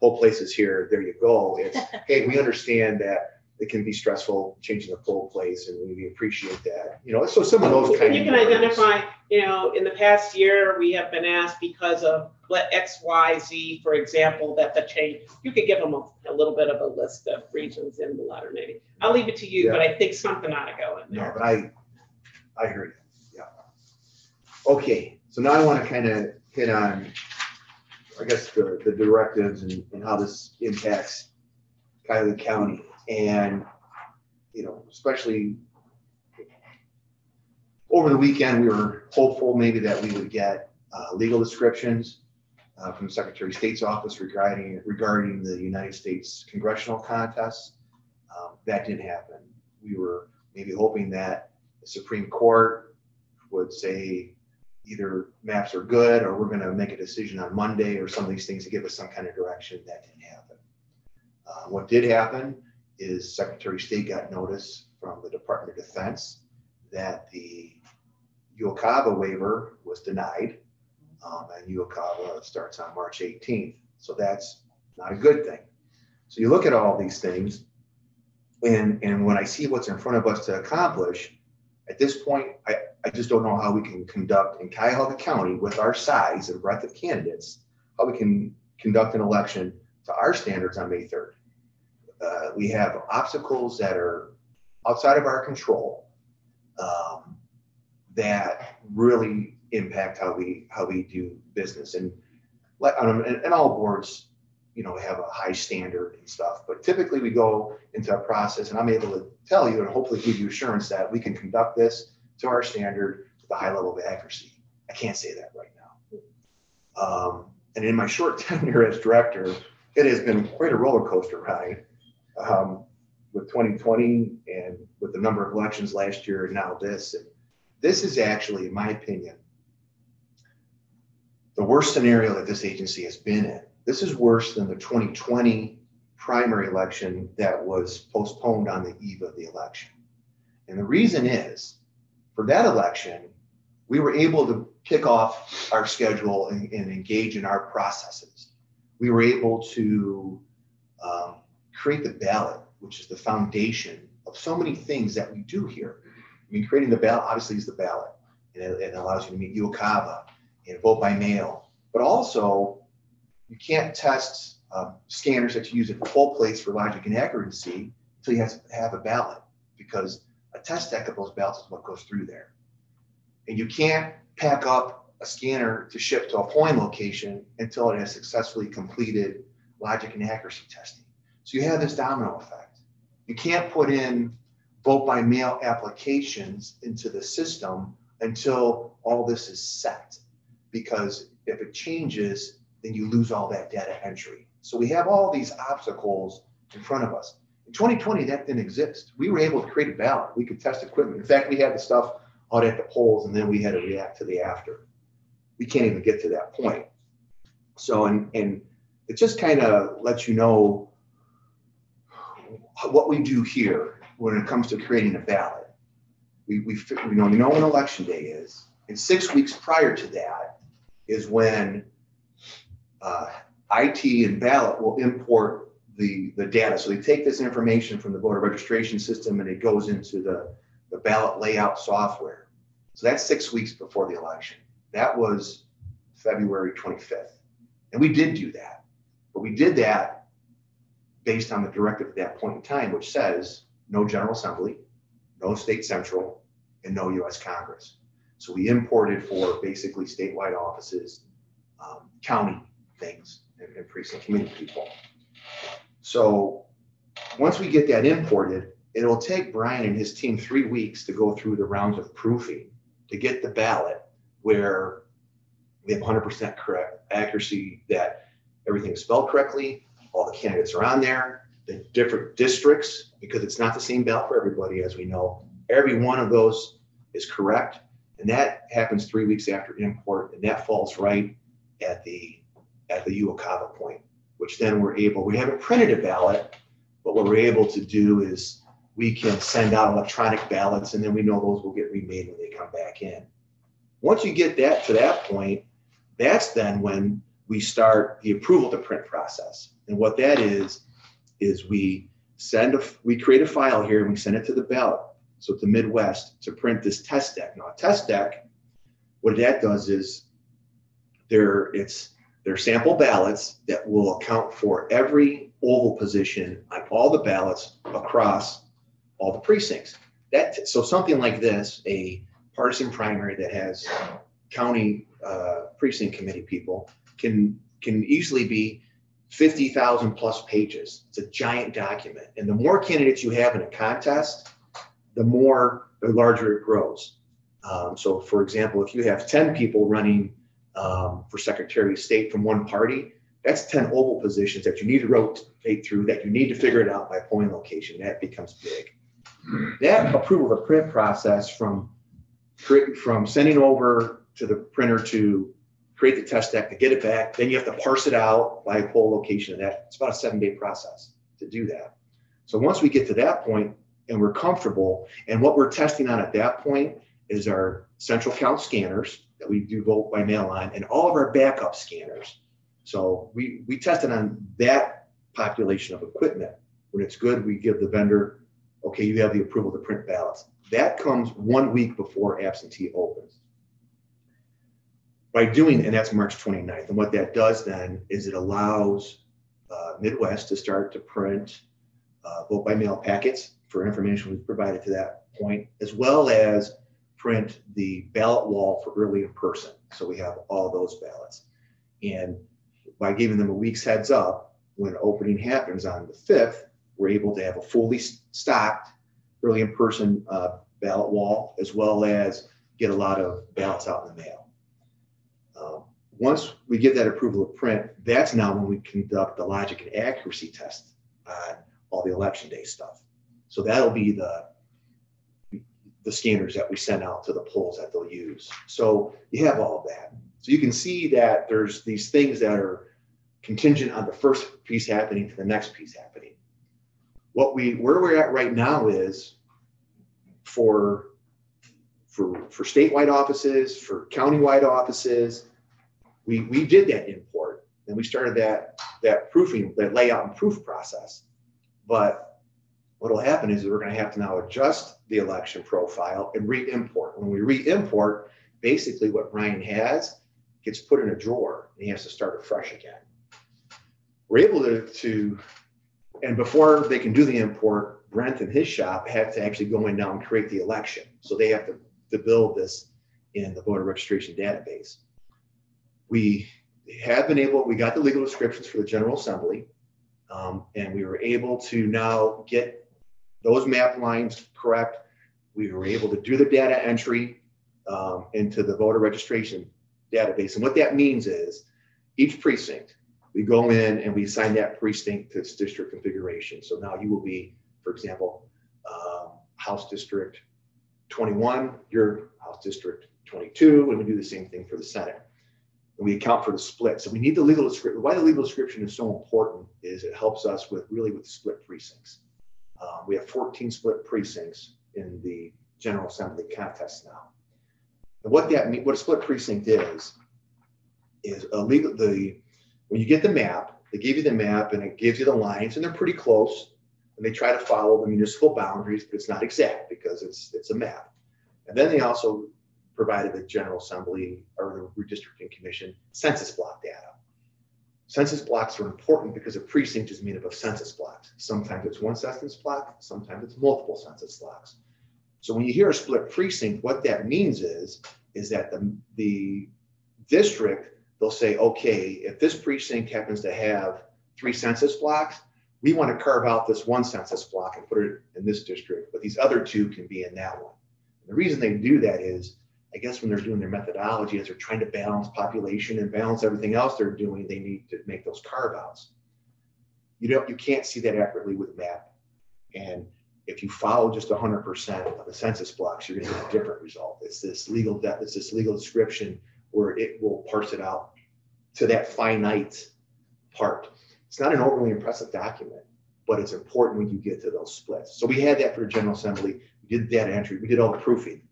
whole place is here, there you go, it's, hey, we understand that it can be stressful changing the poll place and we appreciate that, you know, so some of those kind you can identify, you know, in the past year, we have been asked because of X, Y, Z, for example, that the change, you could give them a, a little bit of a list of regions in the letter, maybe. I'll leave it to you, but I think something ought to go in No, there. but I, I heard you, yeah. Okay, so now I want to kind of hit on, I guess, the, the directives and, and how this impacts Cuyahoga County. And, you know, especially over the weekend, we were hopeful maybe that we would get uh, legal descriptions uh, from Secretary of State's office regarding, regarding the United States congressional contests. Um, That didn't happen. We were maybe hoping that the Supreme Court would say either maps are good or we're going to make a decision on Monday or some of these things to give us some kind of direction. That didn't happen. Uh, What did happen is Secretary of State got notice from the Department of Defense that the UOCAVA waiver was denied. Um, and UOCAVA starts on March 18th. So that's not a good thing. So you look at all these things and, and when I see what's in front of us to accomplish, at this point, I, I just don't know how we can conduct in Cuyahoga County with our size and breadth of candidates, how we can conduct an election to our standards on May 3rd. Uh, we have obstacles that are outside of our control um, that really impact how we how we do business. And like um, and, and all boards, you know, have a high standard and stuff. But typically, we go into a process, and I'm able to tell you and hopefully give you assurance that we can conduct this to our standard with a high level of accuracy. I can't say that right now. Um, and in my short tenure as director, it has been quite a roller coaster ride um, with 2020 and with the number of elections last year and now this. This is actually, in my opinion, the worst scenario that this agency has been in. This is worse than the 2020 primary election that was postponed on the eve of the election. And the reason is, for that election, we were able to kick off our schedule and, and engage in our processes. We were able to um, create the ballot, which is the foundation of so many things that we do here. I mean, creating the ballot obviously is the ballot, and it, it allows you to meet UOCAVA and vote by mail. But also, you can't test um, scanners that you use at the poll place for logic and accuracy until you have have a ballot, because a test deck of those ballots is what goes through there. And you can't pack up a scanner to ship to a polling location until it has successfully completed logic and accuracy testing. So you have this domino effect. You can't put in vote by mail applications into the system until all this is set. Because if it changes, then you lose all that data entry. So we have all these obstacles in front of us. In 2020, that didn't exist. We were able to create a ballot. We could test equipment. In fact, we had the stuff out at the polls and then we had to react to the after. We can't even get to that point. So, and, and it just kind of lets you know what we do here when it comes to creating a ballot. We, we, we know, know when election day is. And six weeks prior to that is when uh, IT and ballot will import the, the data. So they take this information from the voter registration system and it goes into the, the ballot layout software. So that's six weeks before the election. That was February 25th. And we did do that. But we did that based on the directive at that point in time, which says no General Assembly, no state central, and no US Congress. So we imported for basically statewide offices, um, county things, and, and precinct committee people. So once we get that imported, it'll take Brian and his team three weeks to go through the rounds of proofing to get the ballot where We have hundred percent correct accuracy that everything's spelled correctly, all the candidates are on there, the different districts, because it's not the same ballot for everybody, as we know. Every one of those is correct, and that happens three weeks after import, and that falls right at the, at the UOCAVA point, which then we're able, we haven't printed a ballot, but what we're able to do is we can send out electronic ballots, and then we know those will get remade when they come back in. Once you get that to that point, that's then when we start the approval to print process. And what that is, is we send a, we create a file here and we send it to the ballot. So to Midwest to print this test deck. Now, test deck, what that does is there, it's, they're sample ballots that will account for every oval position on all the ballots across all the precincts. That, so something like this, a partisan primary that has county uh, precinct committee people can, can easily be 50,000 plus pages. It's a giant document. And the more candidates you have in a contest, the more, the larger it grows. Um, so for example, if you have 10 people running um, for Secretary of State from one party, that's 10 oval positions that you need to rotate through, that you need to figure it out by polling location. That becomes big. That approval of print process from, from sending over to the printer to create the test deck, to get it back, then you have to parse it out by poll location and that, it's about a seven day process to do that. So once we get to that point and we're comfortable, and what we're testing on at that point is our central count scanners that we do vote by mail on and all of our backup scanners. So we, we tested on that population of equipment. When it's good, we give the vendor, okay, you have the approval to print ballots. That comes one week before absentee opens. By doing, and that's March 29th, and what that does then is it allows uh, Midwest to start to print uh, vote by mail packets for information we've provided to that point, as well as print the ballot wall for early in person. So we have all those ballots. And by giving them a week's heads up, when opening happens on the 5th, we're able to have a fully stocked early in person uh, ballot wall, as well as get a lot of ballots out in the mail. Once we get that approval of print, that's now when we conduct the logic and accuracy test on all the election day stuff. So that'll be the the scanners that we send out to the polls that they'll use. So you have all of that. So you can see that there's these things that are contingent on the first piece happening to the next piece happening. What we where we're at right now is for for for statewide offices, for countywide offices, we we did that import and we started that that proofing, that layout and proof process. But what'll happen is we're going to have to now adjust the election profile and re-import. When we re-import, basically what Ryan has gets put in a drawer and he has to start afresh again. We're able to, to and before they can do the import, Brent and his shop have to actually go in now and create the election. So they have to, to build this in the voter registration database. We have been able, we got the legal descriptions for the General Assembly. Um, and we were able to now get those map lines correct. We were able to do the data entry um, into the voter registration database. And what that means is each precinct, we go in and we assign that precinct to its district configuration. So now you will be, for example, um, House District 21, your House District 22, and we do the same thing for the Senate. And we account for the split. So we need the legal description. Why the legal description is so important is it helps us with really with split precincts. Um, we have 14 split precincts in the General Assembly contest now. And what that mean, what a split precinct is, is a legal the when you get the map, they give you the map and it gives you the lines, and they're pretty close. And they try to follow the municipal boundaries, but it's not exact because it's it's a map. And then they also provided the General Assembly or the Redistricting Commission census block data. Census blocks are important because a precinct is made up of census blocks. Sometimes it's one census block, sometimes it's multiple census blocks. So when you hear a split precinct, what that means is, is that the, the district, they'll say, okay, if this precinct happens to have three census blocks, we want to carve out this one census block and put it in this district, but these other two can be in that one. And the reason they do that is I guess when they're doing their methodology, as they're trying to balance population and balance everything else they're doing, they need to make those carve outs. You don't, you can't see that accurately with map. And if you follow just hundred percent of the census blocks, you're gonna get a different result. It's this legal it's this legal description where it will parse it out to that finite part. It's not an overly impressive document, but it's important when you get to those splits. So we had that for the General Assembly, we did that entry, we did all the proofing.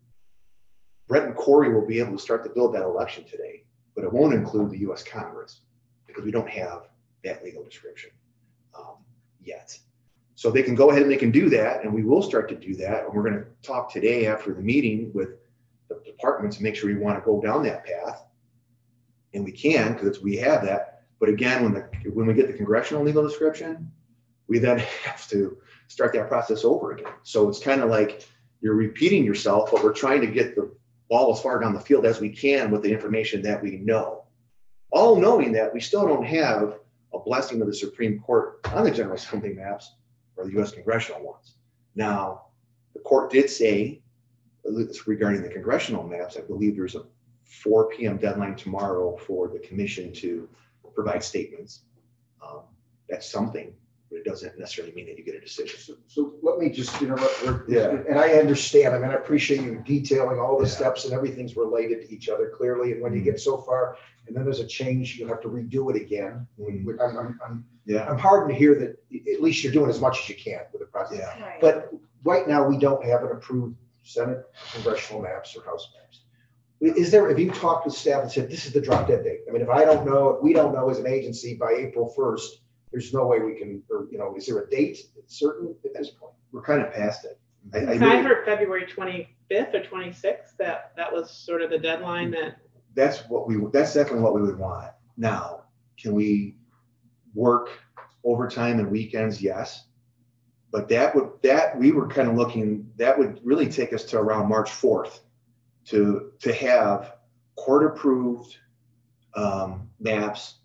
Brett and Corey will be able to start to build that election today, but it won't include the US Congress because we don't have that legal description um, yet. So they can go ahead and they can do that, and we will start to do that. And we're gonna talk today after the meeting with the departments, and make sure we wanna go down that path. And we can, because we have that. But again, when the, when we get the congressional legal description, we then have to start that process over again. So it's kind of like you're repeating yourself, but we're trying to get the ball as far down the field as we can with the information that we know. All knowing that we still don't have a blessing of the Supreme Court on the General Assembly maps or the US congressional ones. Now, the court did say regarding the congressional maps, I believe there's a 4 PM deadline tomorrow for the commission to provide statements. Um, That's something, but it doesn't necessarily mean that you get a decision. So, so let me just interrupt. we're- Yeah. And I understand, I mean, I appreciate you detailing all the Yeah. steps and everything's related to each other clearly. And when you get so far, and then there's a change, you have to redo it again. Mm, I'm, I'm, I'm, Yeah, I'm heartened to hear that at least you're doing as much as you can with the process. yeah. Right. But right now, we don't have an approved Senate congressional maps or House maps. Is there, have you talked with staff and said, this is the drop dead date? I mean, if I don't know, if we don't know as an agency by April first, there's no way we can, or, you know, is there a date certain at this point? We're kind of past it. I, I I heard February twenty-fifth or twenty-sixth, that, that was sort of the deadline that, that's what we, that's definitely what we would want. Now, can we work overtime and weekends? Yes. But that would, that, we were kind of looking, that would really take us to around March fourth to, to have court-approved um, maps,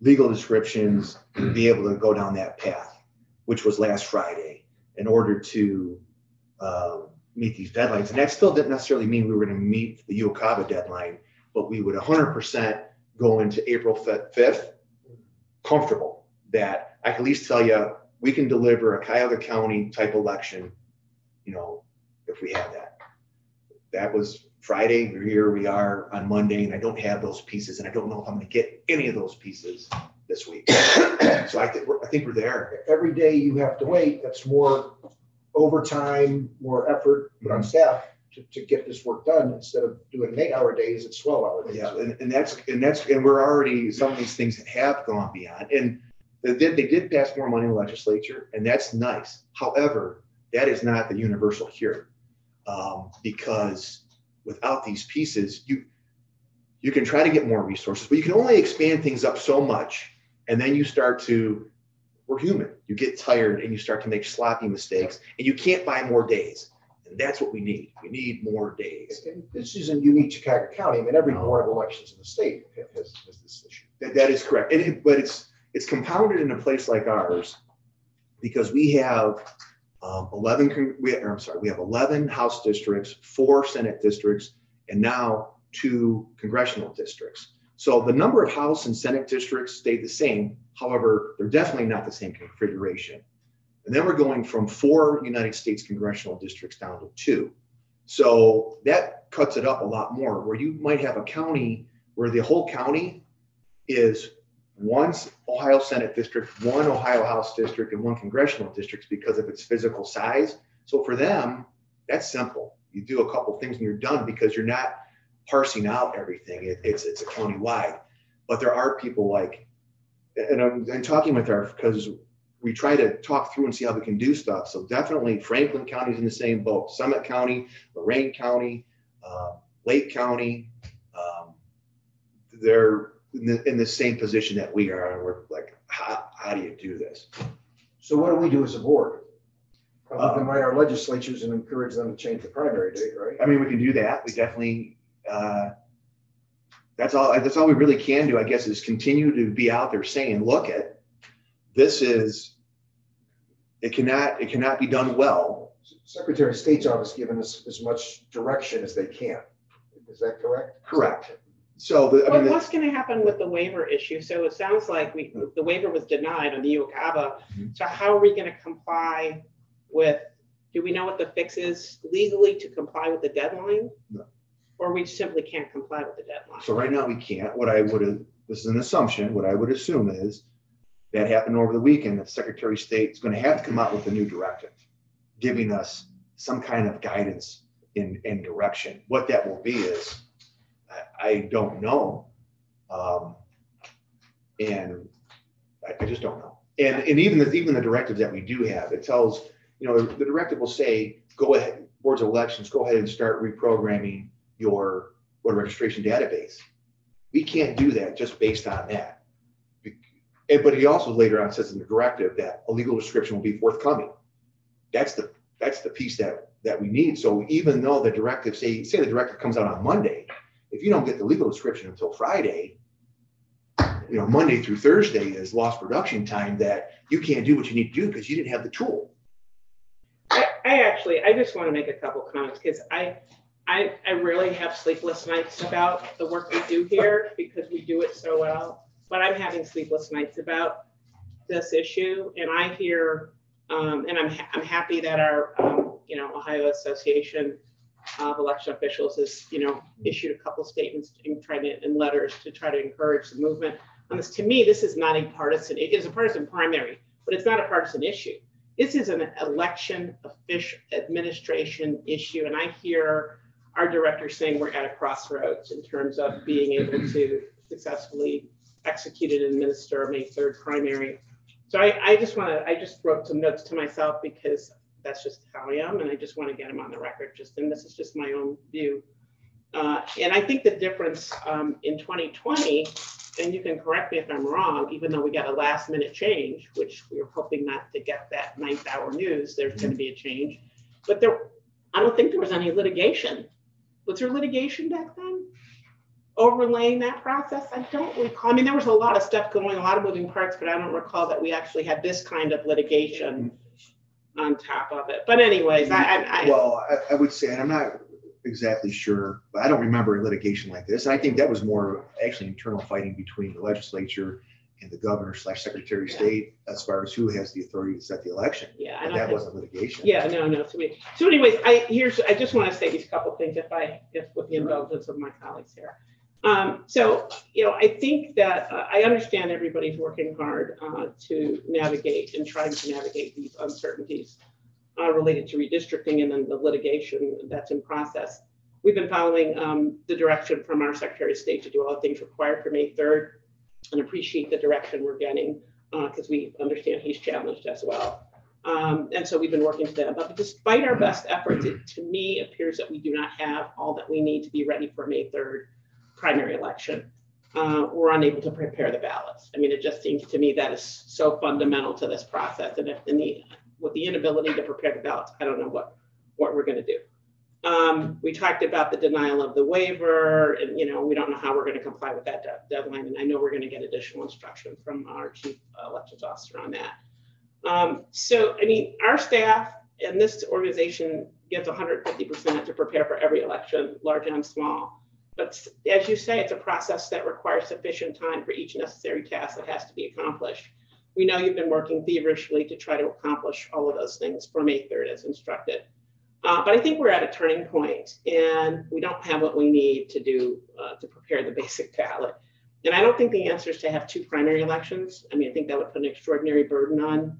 legal descriptions, and be able to go down that path, which was last Friday, in order to um, meet these deadlines. And that still didn't necessarily mean we were going to meet the UOCAVA deadline, but we would 100% go into April 5th comfortable that I can at least tell you, we can deliver a Cuyahoga County type election, you know, if we have that. That was Friday, here we are on Monday, and I don't have those pieces, and I don't know if I'm gonna get any of those pieces this week. So I think, we're I think we're there. Every day you have to wait, that's more overtime, more effort put Mm-hmm. on staff to, to get this work done. Instead of doing eight hour days, it's twelve hour days. Yeah, and, and that's, and that's, and we're already, some of these things have gone beyond, and they did, they did pass more money in the legislature, and that's nice. However, that is not the universal cure. Um, because without these pieces, you, you can try to get more resources, but you can only expand things up so much. And then you start to, we're human, you get tired and you start to make sloppy mistakes, and you can't buy more days. And that's what we need. We need more days. And this isn't unique to Cuyahoga County. I mean, every board of elections in the state has, has this issue. That, that is correct. And it, but it's, it's compounded in a place like ours because we have um, 11, con- we, I'm sorry, we have 11 House districts, four Senate districts, and now two congressional districts. So the number of House and Senate districts stayed the same. However, they're definitely not the same configuration. And then we're going from four United States congressional districts down to two. So that cuts it up a lot more, where you might have a county where the whole county is one Ohio Senate district, one Ohio House district, and one congressional district because of its physical size. So for them, that's simple. You do a couple things and you're done because you're not parsing out everything. It, it's it's a county wide. But there are people like, and I'm and talking with her because we try to talk through and see how we can do stuff. So definitely Franklin County is in the same boat. Summit County, Lorain County, uh, Lake County. Um, they're in the, in the same position that we are, and we're like, how, how do you do this? So what do we do as a board? Other than write our legislatures and encourage them to change the primary date, right? I mean, we can do that. We definitely, uh, that's all, that's all we really can do, I guess, is continue to be out there saying, look at, this is, it cannot, it cannot be done well. Secretary of State's office given us as much direction as they can. Is that correct? Correct. So the, I mean, what's gonna happen with the waiver issue? So it sounds like we, the waiver was denied on the UOCAVA. Mhm. So how are we gonna comply with, do we know what the fix is legally to comply with the deadline? No. Or we simply can't comply with the deadline? so right now we can't. What I would have, this is an assumption, what I would assume is that happened over the weekend, the Secretary of State is going to have to come out with a new directive, giving us some kind of guidance in, in direction. What that will be is, I, don't know. Um, And I, I just don't know. And, and even the, even the directives that we do have, it tells, you know, the directive will say, go ahead, boards of elections, go ahead and start reprogramming your voter registration database. We can't do that just based on that. But he also later on says in the directive that a legal description will be forthcoming. That's the, that's the piece that, that we need. So even though the directive, say, say the directive comes out on Monday, if you don't get the legal description until Friday, you know, Monday through Thursday is lost production time that you can't do what you need to do because you didn't have the tool. I, I actually, I just want to make a couple comments because I, I, I really have sleepless nights about the work we do here because we do it so well. But I'm having sleepless nights about this issue and I hear, um, and I'm, ha- I'm happy that our, um, you know, Ohio Association of Election Officials has, you know, issued a couple statements and trying to, and letters to try to encourage the movement on this. To me, this is not a partisan, it is a partisan primary, but it's not a partisan issue this is an election official administration issue, and I hear our director saying we're at a crossroads in terms of being able to successfully execute and administer a May third primary. So I, I just want to, I just wrote some notes to myself because that's just how I am, and I just want to get them on the record. Just and this is just my own view. Uh, and I think the difference um, in 2020 and you can correct me if I'm wrong, even though we got a last minute change, which we were hoping not to get that ninth hour news, there's gonna be a change. But there, I don't think there was any litigation. Was there litigation back then? Overlaying that process? I don't recall. I mean, there was a lot of stuff going, a lot of moving parts, but I don't recall that we actually had this kind of litigation on top of it. But anyways, I, I, Well, I, I would say, and I'm not exactly sure, but I don't remember litigation like this. And I think that was more actually internal fighting between the legislature and the governor slash secretary of state as far as who has the authority to set the election. yeah, I But that think. wasn't litigation. Yeah, no, no, so we, so anyways, I, here's, I just want to say these couple things if I, if with the indulgence of my colleagues here. Um, so, you know, I think that, uh, I understand everybody's working hard, uh, to navigate and trying to navigate these uncertainties uh, related to redistricting and then the litigation that's in process. We've been following, um, the direction from our Secretary of State to do all the things required for May third and appreciate the direction we're getting, uh, because we understand he's challenged as well. Um, and so we've been working to that. But despite our best efforts, it to me appears that we do not have all that we need to be ready for May 3rd primary election. Uh, we're unable to prepare the ballots. I mean, it just seems to me that is so fundamental to this process. And if in the, with the inability to prepare the ballots, I don't know what, what we're going to do. Um, we talked about the denial of the waiver and, you know, we don't know how we're going to comply with that de- deadline. And I know we're going to get additional instruction from our chief elections officer on that. Um, so, I mean, our staff and this organization gives hundred fifty percent to prepare for every election, large and small. But as you say, it's a process that requires sufficient time for each necessary task that has to be accomplished. We know you've been working feverishly to try to accomplish all of those things for May third as instructed. Uh, but I think we're at a turning point and we don't have what we need to do, uh, to prepare the basic ballot. And I don't think the answer is to have two primary elections. I mean, I think that would put an extraordinary burden on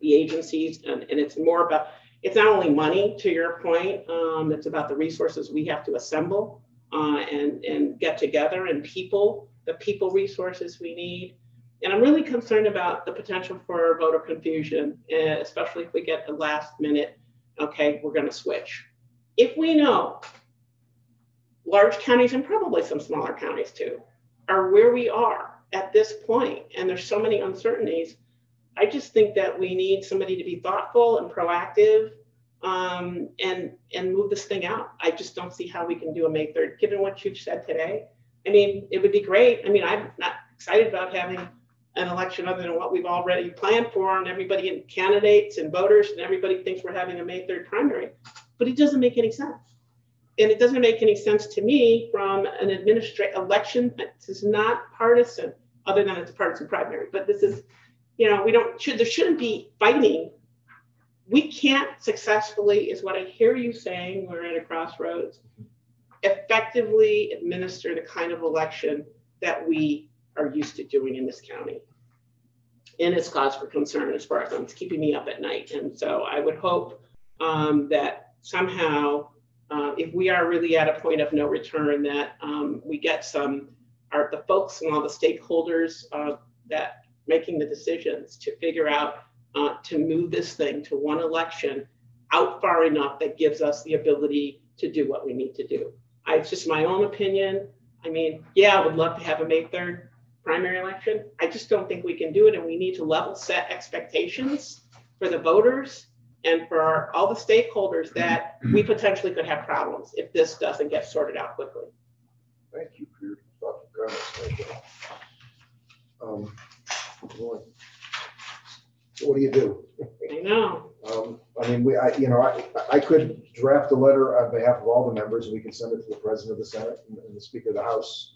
the agencies and, and it's more about, it's not only money, to your point, um, it's about the resources we have to assemble uh, and, and get together and people, the people resources we need. And I'm really concerned about the potential for voter confusion, eh, especially if we get the last minute, okay, we're gonna switch. If we know large counties and probably some smaller counties too, are where we are at this point, and there's so many uncertainties, I just think that we need somebody to be thoughtful and proactive um, and and move this thing out. I just don't see how we can do a May 3rd, given what you've said today. I mean, it would be great. I mean, I'm not excited about having an election other than what we've already planned for, and everybody and candidates and voters and everybody thinks we're having a May 3rd primary, but it doesn't make any sense. and it doesn't make any sense to me from an administrate election, that is not partisan, other than it's a partisan primary, but this is, you know, we don't, should, there shouldn't be fighting. We can't successfully, is what I hear you saying, we're at a crossroads, effectively administer the kind of election that we are used to doing in this county. And it's cause for concern as far as it's keeping me up at night. And so I would hope um, that somehow, uh, if we are really at a point of no return, that um, we get some, are the folks and all the stakeholders uh, that making the decisions to figure out uh, to move this thing to one election out far enough that gives us the ability to do what we need to do. I, it's just my own opinion. I mean, yeah, I would love to have a May 3rd primary election. I just don't think we can do it, and we need to level set expectations for the voters and for our, all the stakeholders that we potentially could have problems if this doesn't get sorted out quickly. Thank you for your thoughtful comments. Um, What do you do? I know. Um, I mean, we, I, you know, I, I could draft a letter on behalf of all the members and we can send it to the president of the Senate and and the speaker of the House.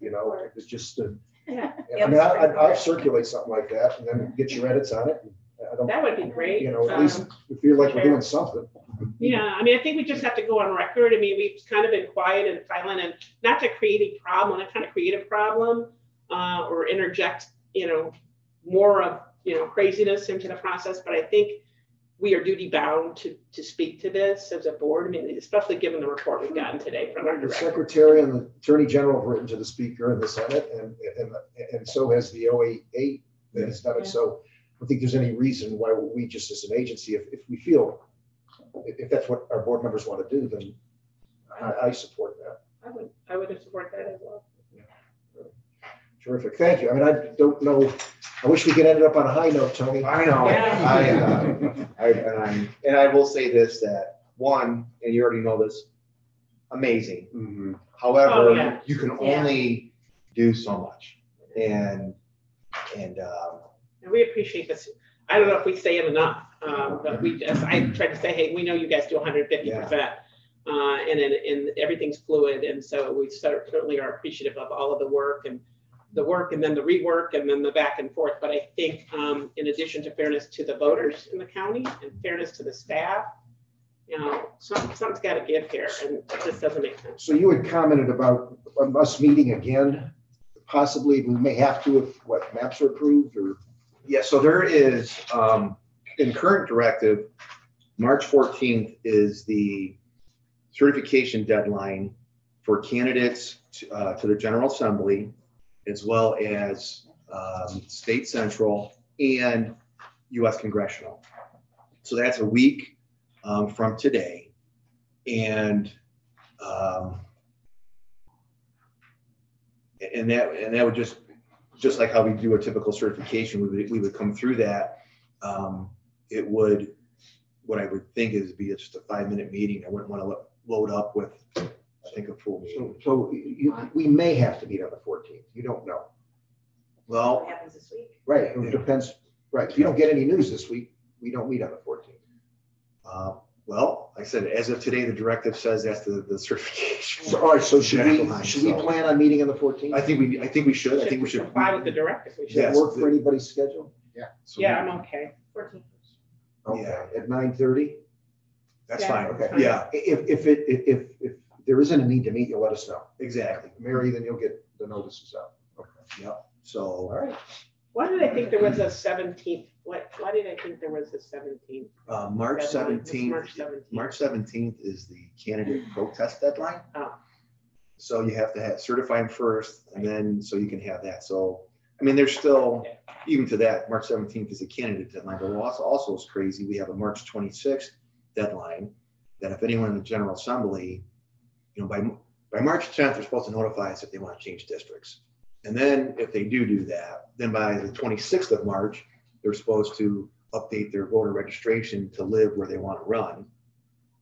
You know, it's just, uh, Yeah. I mean, I, I'd- I'll circulate something like that and then get your edits on it. I don't, That would be great. you know, at least Um, we feel like we're doing something. Yeah, I mean, I think we just have to go on record. I mean, we've kind of been quiet and silent and not to create a problem, not trying to create a problem uh, or interject, you know, more of, you know, craziness into the process, but I think we are duty bound to, to speak to this as a board. I mean, especially given the report we've gotten today from our The director. secretary and the attorney general have written to the speaker and the Senate and, and, and so has the OAA that has done it. So I don't think there's any reason why we just as an agency, if, if we feel, if, if that's what our board members want to do, then I, I support that. I would, I would support that as well. Terrific. Thank you. I mean, I don't know, I wish we could end it up on a high note, Tony. I know, Yeah. I, uh, I, and I'm, and I will say this, that, one, and you already know this, amazing. Mhm. Oh, However, yeah. you can Yeah. only do so much. And, and, um, And we appreciate this. I don't know if we say it enough, um, but we just, I tried to say, hey, we know you guys do hundred and fifty percent. Uh, and then, and everything's fluid, and so we certainly are appreciative of all of the work and the work and then the rework and then the back and forth. But I think, um, in addition to fairness to the voters in the county and fairness to the staff, you know, some, something's gotta give here, and this doesn't make sense. So you had commented about us meeting again, possibly, we may have to if, what, maps are approved or? Yeah, so there is, um, in current directive, March fourteenth is the certification deadline for candidates to, uh, to the General Assembly, as well as, um, State Central and US Congressional. So that's a week, um, from today. And, um, and that, and that would just, just like how we do a typical certification, we would, we would come through that. Um, it would, what I would think is be just a five-minute meeting. I wouldn't want to load up with, think, a full meeting. So, so you, we may have to meet on the fourteenth, you don't know. Well, happens this week? Right, it depends, right, if you don't get any news this week, we don't meet on the fourteenth. uh, well, like I said, as of today, the directive says that's the, the certification. So, all right, so should we, Deadline, should we plan on meeting on the fourteenth? I think we, I think we should, I think we should. Comply with the directive. we Does should. that Yes. work for anybody's schedule? So Yeah, I'm okay. Fourteenth. Okay, Yeah. at nine thirty? That's Yeah. fine, Okay. yeah, If, if it, if, if, if there isn't a need to meet, you'll let us know. exactly, Mary, then you'll get the notices out. Okay. All so, right, Why did I think there was a seventeenth? What, why did I think there was a seventeenth? uh, March seventeenth, March seventeenth. March seventeenth is the candidate protest deadline. Oh. So you have to have certify them first, and then, so you can have that, so, I mean, there's still, even to that, March seventeenth is a candidate deadline, but also, also is crazy, we have a March twenty-sixth deadline, that if anyone in the General Assembly, you know, by, by March tenth, they're supposed to notify us if they want to change districts. And then if they do do that, then by the twenty-sixth of March, they're supposed to update their voter registration to live where they want to run.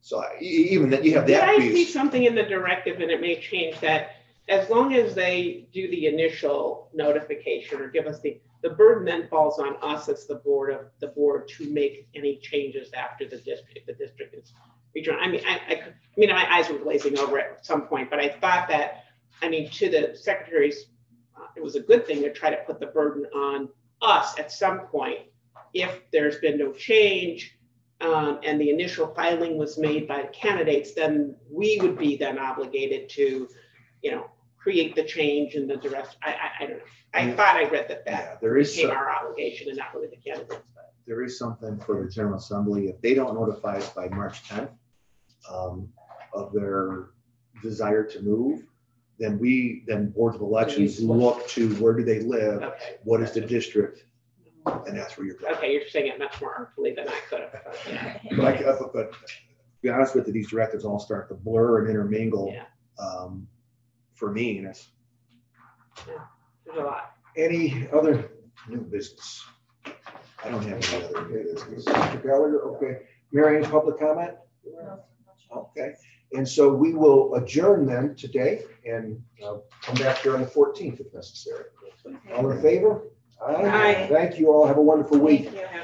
So I- even that, you have that. Did I see something in the directive, and it may change that, as long as they do the initial notification or give us the, the burden then falls on us as the board of, the board to make any changes after the district, the district is return. I mean, I, I, I mean, my eyes were glazing over at some point, but I thought that, I mean, to the secretaries, uh, it was a good thing to try to put the burden on us at some point. If there's been no change, um, and the initial filing was made by the candidates, then we would be then obligated to, you know, create the change and the direct, I, I, I don't know. I thought I read that that Yeah, there is, became some- our obligation and not really the candidates, but. there is something for the General Assembly. If they don't notify us by March tenth um, of their desire to move, then we, then boards of elections look to where do they live? Okay. What is the district? And that's where you're going. Okay, you're saying it much more artfully than I could have. but yeah. But I, but, but to be honest with you, these directives all start to blur and intermingle. Yeah. um, For me, and it's There's a lot. Any other new business. I don't have any other new business. Mr. Gallagher, okay. Mary, any public comment? Okay, and so we will adjourn then today and uh, come back here on the fourteenth if necessary. All in favor? Aye. Thank you all. Have a wonderful week. Thank you.